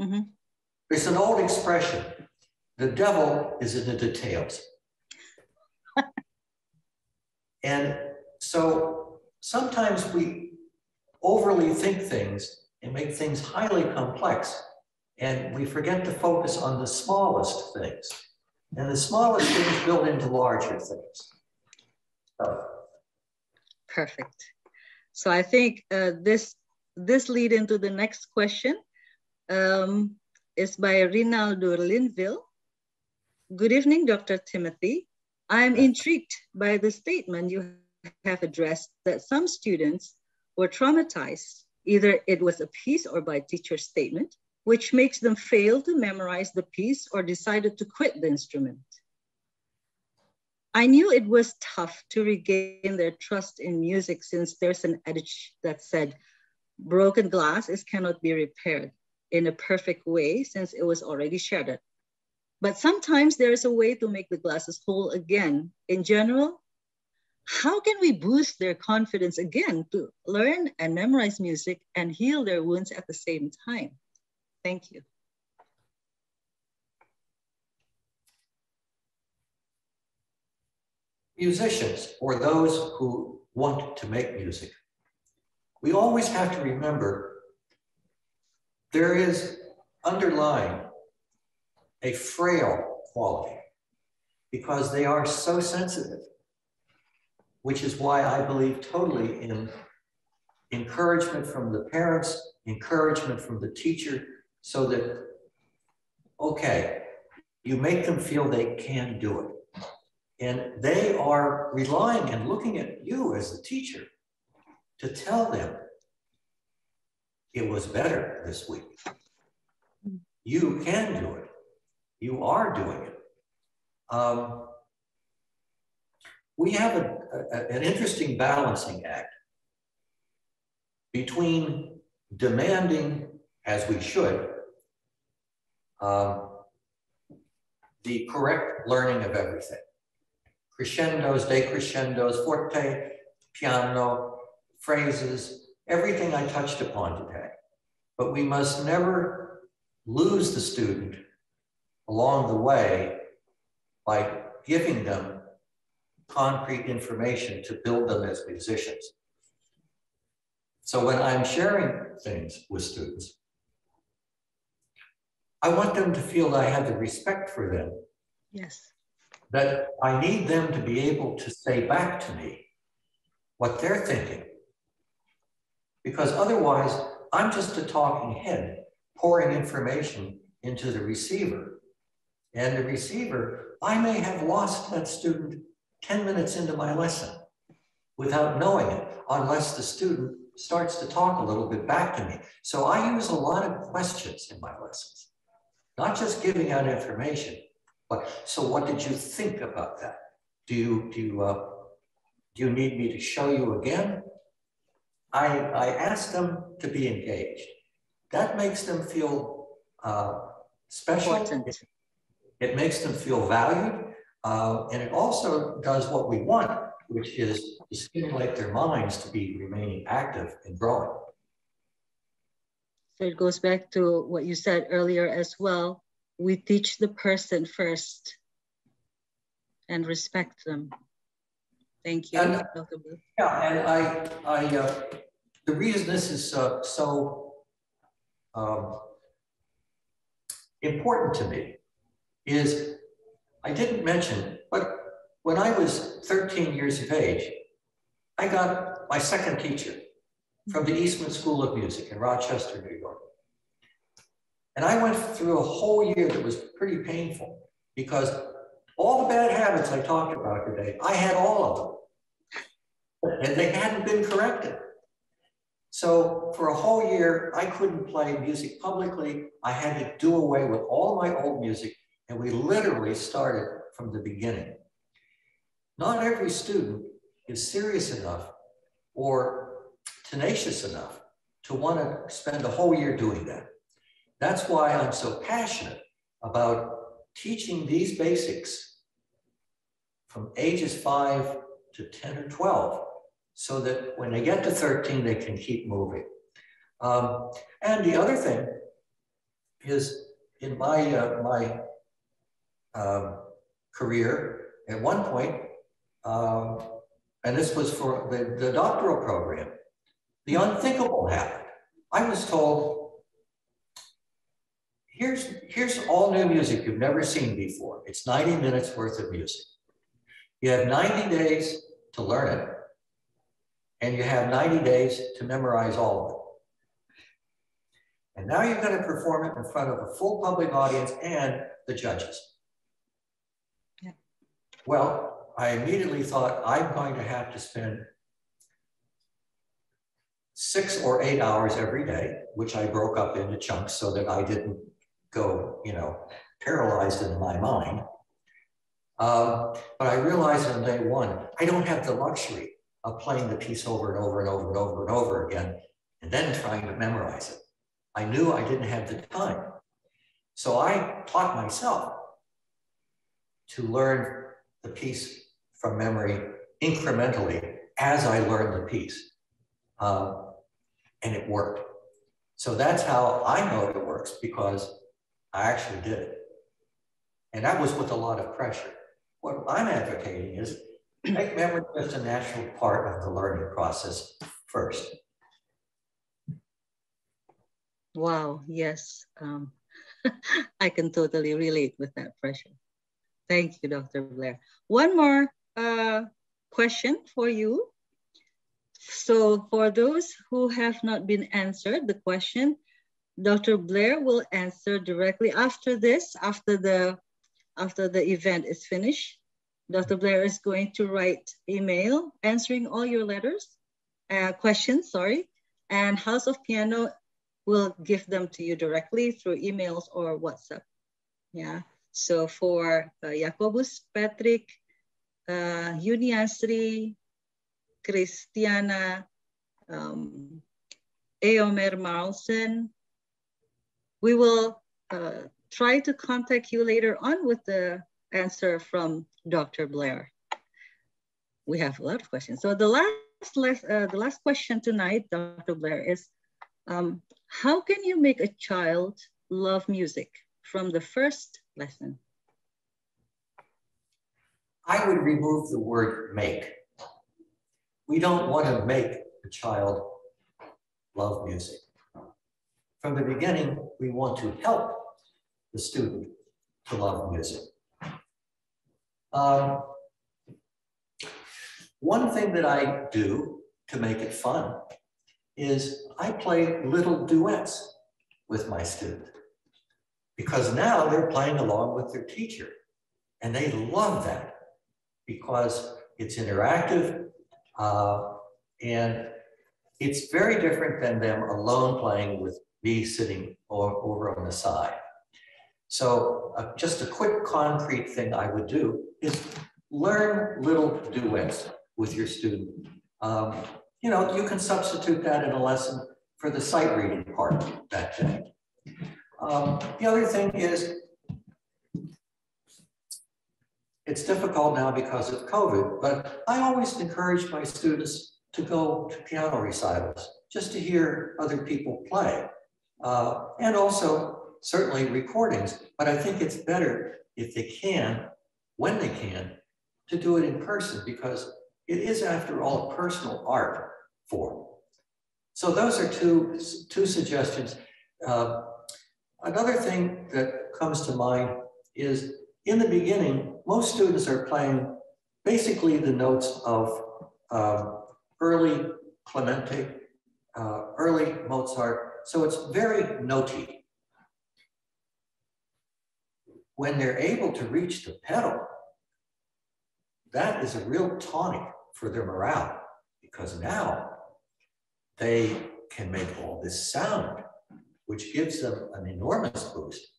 Mm -hmm. It's an old expression. The devil is in the details. and so sometimes we overly think things and make things highly complex, and we forget to focus on the smallest things. And the smallest things build into larger things. So. Perfect. So I think uh, this this lead into the next question um, is by Rinaldo Linville. Good evening, Dr. Timothy. I'm intrigued by the statement you have addressed that some students were traumatized. Either it was a piece or by teacher's statement, which makes them fail to memorize the piece or decided to quit the instrument. I knew it was tough to regain their trust in music since there's an adage that said, broken glass is cannot be repaired in a perfect way since it was already shattered. But sometimes there is a way to make the glasses whole again. In general, how can we boost their confidence again to learn and memorize music and heal their wounds at the same time? Thank you. musicians or those who want to make music, we always have to remember there is underlying a frail quality because they are so sensitive, which is why I believe totally in encouragement from the parents, encouragement from the teacher, so that, okay, you make them feel they can do it. And they are relying and looking at you as the teacher to tell them it was better this week. You can do it. You are doing it. Um, we have a, a, an interesting balancing act between demanding, as we should, um, the correct learning of everything. Crescendos, decrescendos, forte, piano, phrases, everything I touched upon today. But we must never lose the student along the way by giving them concrete information to build them as musicians. So when I'm sharing things with students, I want them to feel that I have the respect for them. Yes. That I need them to be able to say back to me what they're thinking. Because otherwise, I'm just a talking head pouring information into the receiver. And the receiver, I may have lost that student 10 minutes into my lesson without knowing it, unless the student starts to talk a little bit back to me. So I use a lot of questions in my lessons, not just giving out information, but so what did you think about that? Do you, do you, uh, do you need me to show you again? I, I ask them to be engaged. That makes them feel uh, special. Important. It makes them feel valued. Uh, and it also does what we want, which is to stimulate their minds to be remaining active and growing. So it goes back to what you said earlier as well. We teach the person first and respect them. Thank you, and. Yeah, and I, I, uh, the reason this is uh, so um, important to me is I didn't mention, but when I was 13 years of age, I got my second teacher from the Eastman School of Music in Rochester, New York. And I went through a whole year that was pretty painful because all the bad habits I talked about today, I had all of them. And they hadn't been corrected. So for a whole year, I couldn't play music publicly. I had to do away with all my old music and we literally started from the beginning. Not every student is serious enough or tenacious enough to want to spend a whole year doing that. That's why I'm so passionate about teaching these basics from ages five to 10 or 12 so that when they get to 13, they can keep moving. Um, and the other thing is in my, uh, my um, career at one point, um, and this was for the, the doctoral program, the unthinkable happened. I was told, here's, here's all new music you've never seen before. It's 90 minutes worth of music. You have 90 days to learn it, and you have 90 days to memorize all of it. And now you're going to perform it in front of a full public audience and the judges. Yeah. Well, I immediately thought I'm going to have to spend six or eight hours every day, which I broke up into chunks so that I didn't go, you know, paralyzed in my mind. Um, but I realized on day one, I don't have the luxury of playing the piece over and over and over and over and over again, and then trying to memorize it. I knew I didn't have the time. So I taught myself to learn the piece from memory incrementally as I learned the piece. Um, and it worked. So that's how I know it works because I actually did it. And that was with a lot of pressure. What I'm advocating is make memory just a natural part of the learning process first. Wow, yes. Um, I can totally relate with that pressure. Thank you, Dr. Blair. One more uh, question for you. So for those who have not been answered, the question, Dr. Blair will answer directly after this, after the, after the event is finished. Dr. Blair is going to write email answering all your letters, uh, questions, sorry, and House of Piano will give them to you directly through emails or WhatsApp. Yeah. So for uh, Jacobus, Patrick, uh, Yuniasri, Christiana, um, Eomer Marlson. We will uh, try to contact you later on with the answer from Dr. Blair. We have a lot of questions. So the last, last uh, the last question tonight, Dr. Blair, is um, how can you make a child love music from the first lesson? I would remove the word make. We don't want to make a child love music. From the beginning, we want to help the student to love music. Um, one thing that I do to make it fun is I play little duets with my student because now they're playing along with their teacher and they love that because it's interactive uh, and it's very different than them alone playing with me sitting over on the side. So uh, just a quick concrete thing I would do is learn little duets with your student. Um, you know, you can substitute that in a lesson for the sight reading part that day. Um, the other thing is, it's difficult now because of COVID, but I always encourage my students to go to piano recitals just to hear other people play. Uh, and also certainly recordings, but I think it's better if they can, when they can, to do it in person because it is, after all, a personal art form. So those are two, two suggestions. Uh, another thing that comes to mind is in the beginning, most students are playing basically the notes of um, early Clementi, uh, early Mozart. So it's very notey when they're able to reach the pedal, that is a real tonic for their morale because now they can make all this sound, which gives them an enormous boost.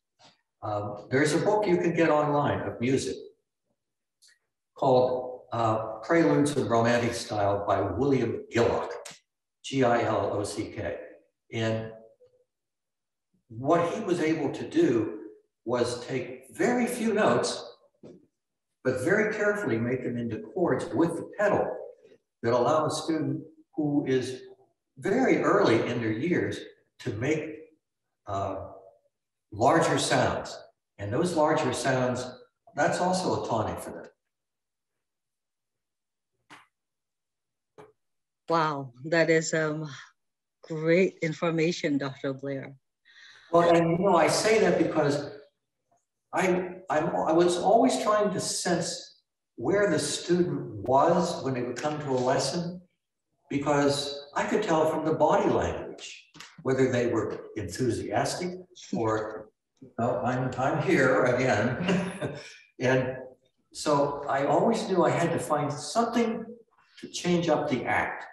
Um, there's a book you can get online of music called uh, Preludes in Romantic Style by William Gillock, G-I-L-O-C-K. And what he was able to do was take very few notes, but very carefully make them into chords with the pedal that allow a student who is very early in their years to make uh, larger sounds. And those larger sounds, that's also a tonic for them. Wow, that is um, great information, Dr. Blair. Well, and you know, I say that because I, I'm, I was always trying to sense where the student was when they would come to a lesson because I could tell from the body language whether they were enthusiastic or oh, I'm, I'm here again. and so I always knew I had to find something to change up the act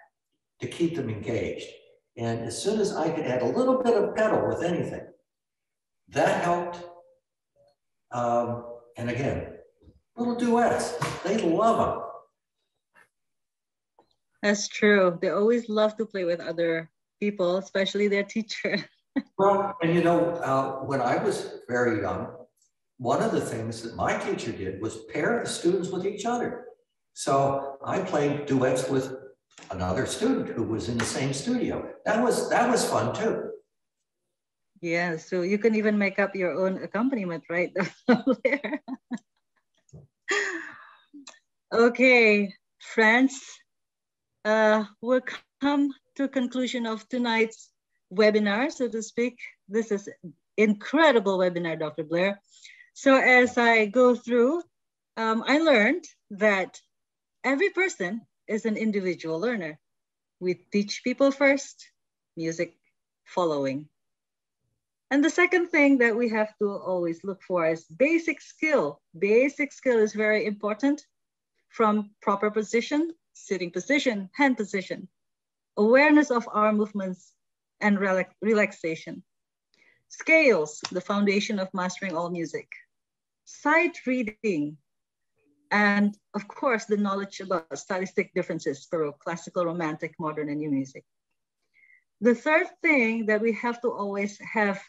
to keep them engaged. And as soon as I could add a little bit of pedal with anything, that helped um, and again, little duets, they love them. That's true. They always love to play with other people, especially their teacher. well, and you know, uh, when I was very young, one of the things that my teacher did was pair the students with each other. So I played duets with another student who was in the same studio. That was that was fun too. Yeah, so you can even make up your own accompaniment right there. okay, friends, uh, we'll come to conclusion of tonight's webinar, so to speak. This is incredible webinar, Dr. Blair. So as I go through, um, I learned that every person is an individual learner. We teach people first, music following. And the second thing that we have to always look for is basic skill. Basic skill is very important from proper position, sitting position, hand position, awareness of arm movements and relax relaxation. Scales, the foundation of mastering all music. Sight reading, and of course, the knowledge about stylistic differences for classical, romantic, modern, and new music. The third thing that we have to always have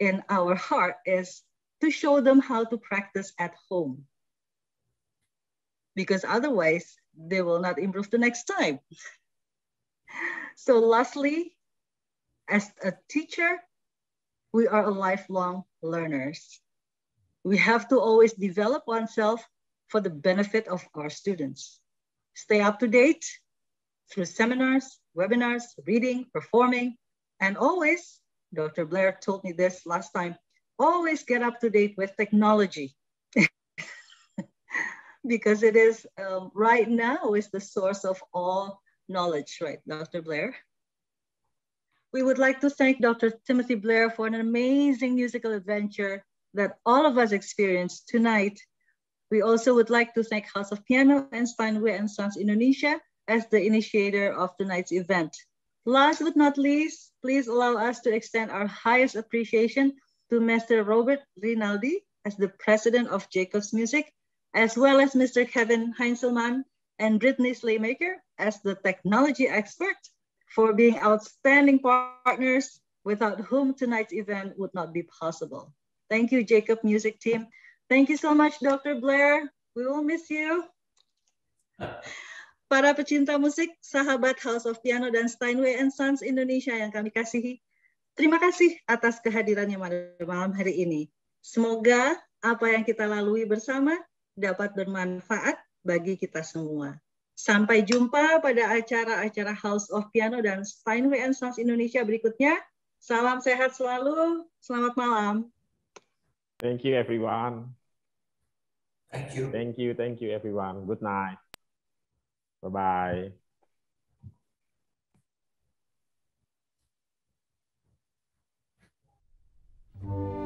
in our heart is to show them how to practice at home. Because otherwise, they will not improve the next time. So lastly, as a teacher, we are a lifelong learners. We have to always develop oneself for the benefit of our students. Stay up to date through seminars, webinars, reading, performing, and always, Dr. Blair told me this last time, always get up to date with technology. because it is um, right now is the source of all knowledge, right, Dr. Blair? We would like to thank Dr. Timothy Blair for an amazing musical adventure that all of us experienced tonight. We also would like to thank House of Piano and Steinway and Sons Indonesia as the initiator of tonight's event. Last but not least, please allow us to extend our highest appreciation to Mr. Robert Rinaldi as the president of Jacobs Music, as well as Mr. Kevin Heinzelman and Brittany Slaymaker as the technology expert for being outstanding partners without whom tonight's event would not be possible. Thank you, Jacob Music Team. Thank you so much, Dr. Blair. We will miss you. Para pecinta musik, sahabat House of Piano dan Steinway and Sons Indonesia yang kami kasihi, terima kasih atas kehadirannya pada malam hari ini. Semoga apa yang kita lalui bersama dapat bermanfaat bagi kita semua. Sampai jumpa pada acara-acara House of Piano dan Steinway and Sons Indonesia berikutnya. Salam sehat selalu. Selamat malam. Thank you, everyone. Thank you. Thank you. Thank you, everyone. Good night. Bye bye.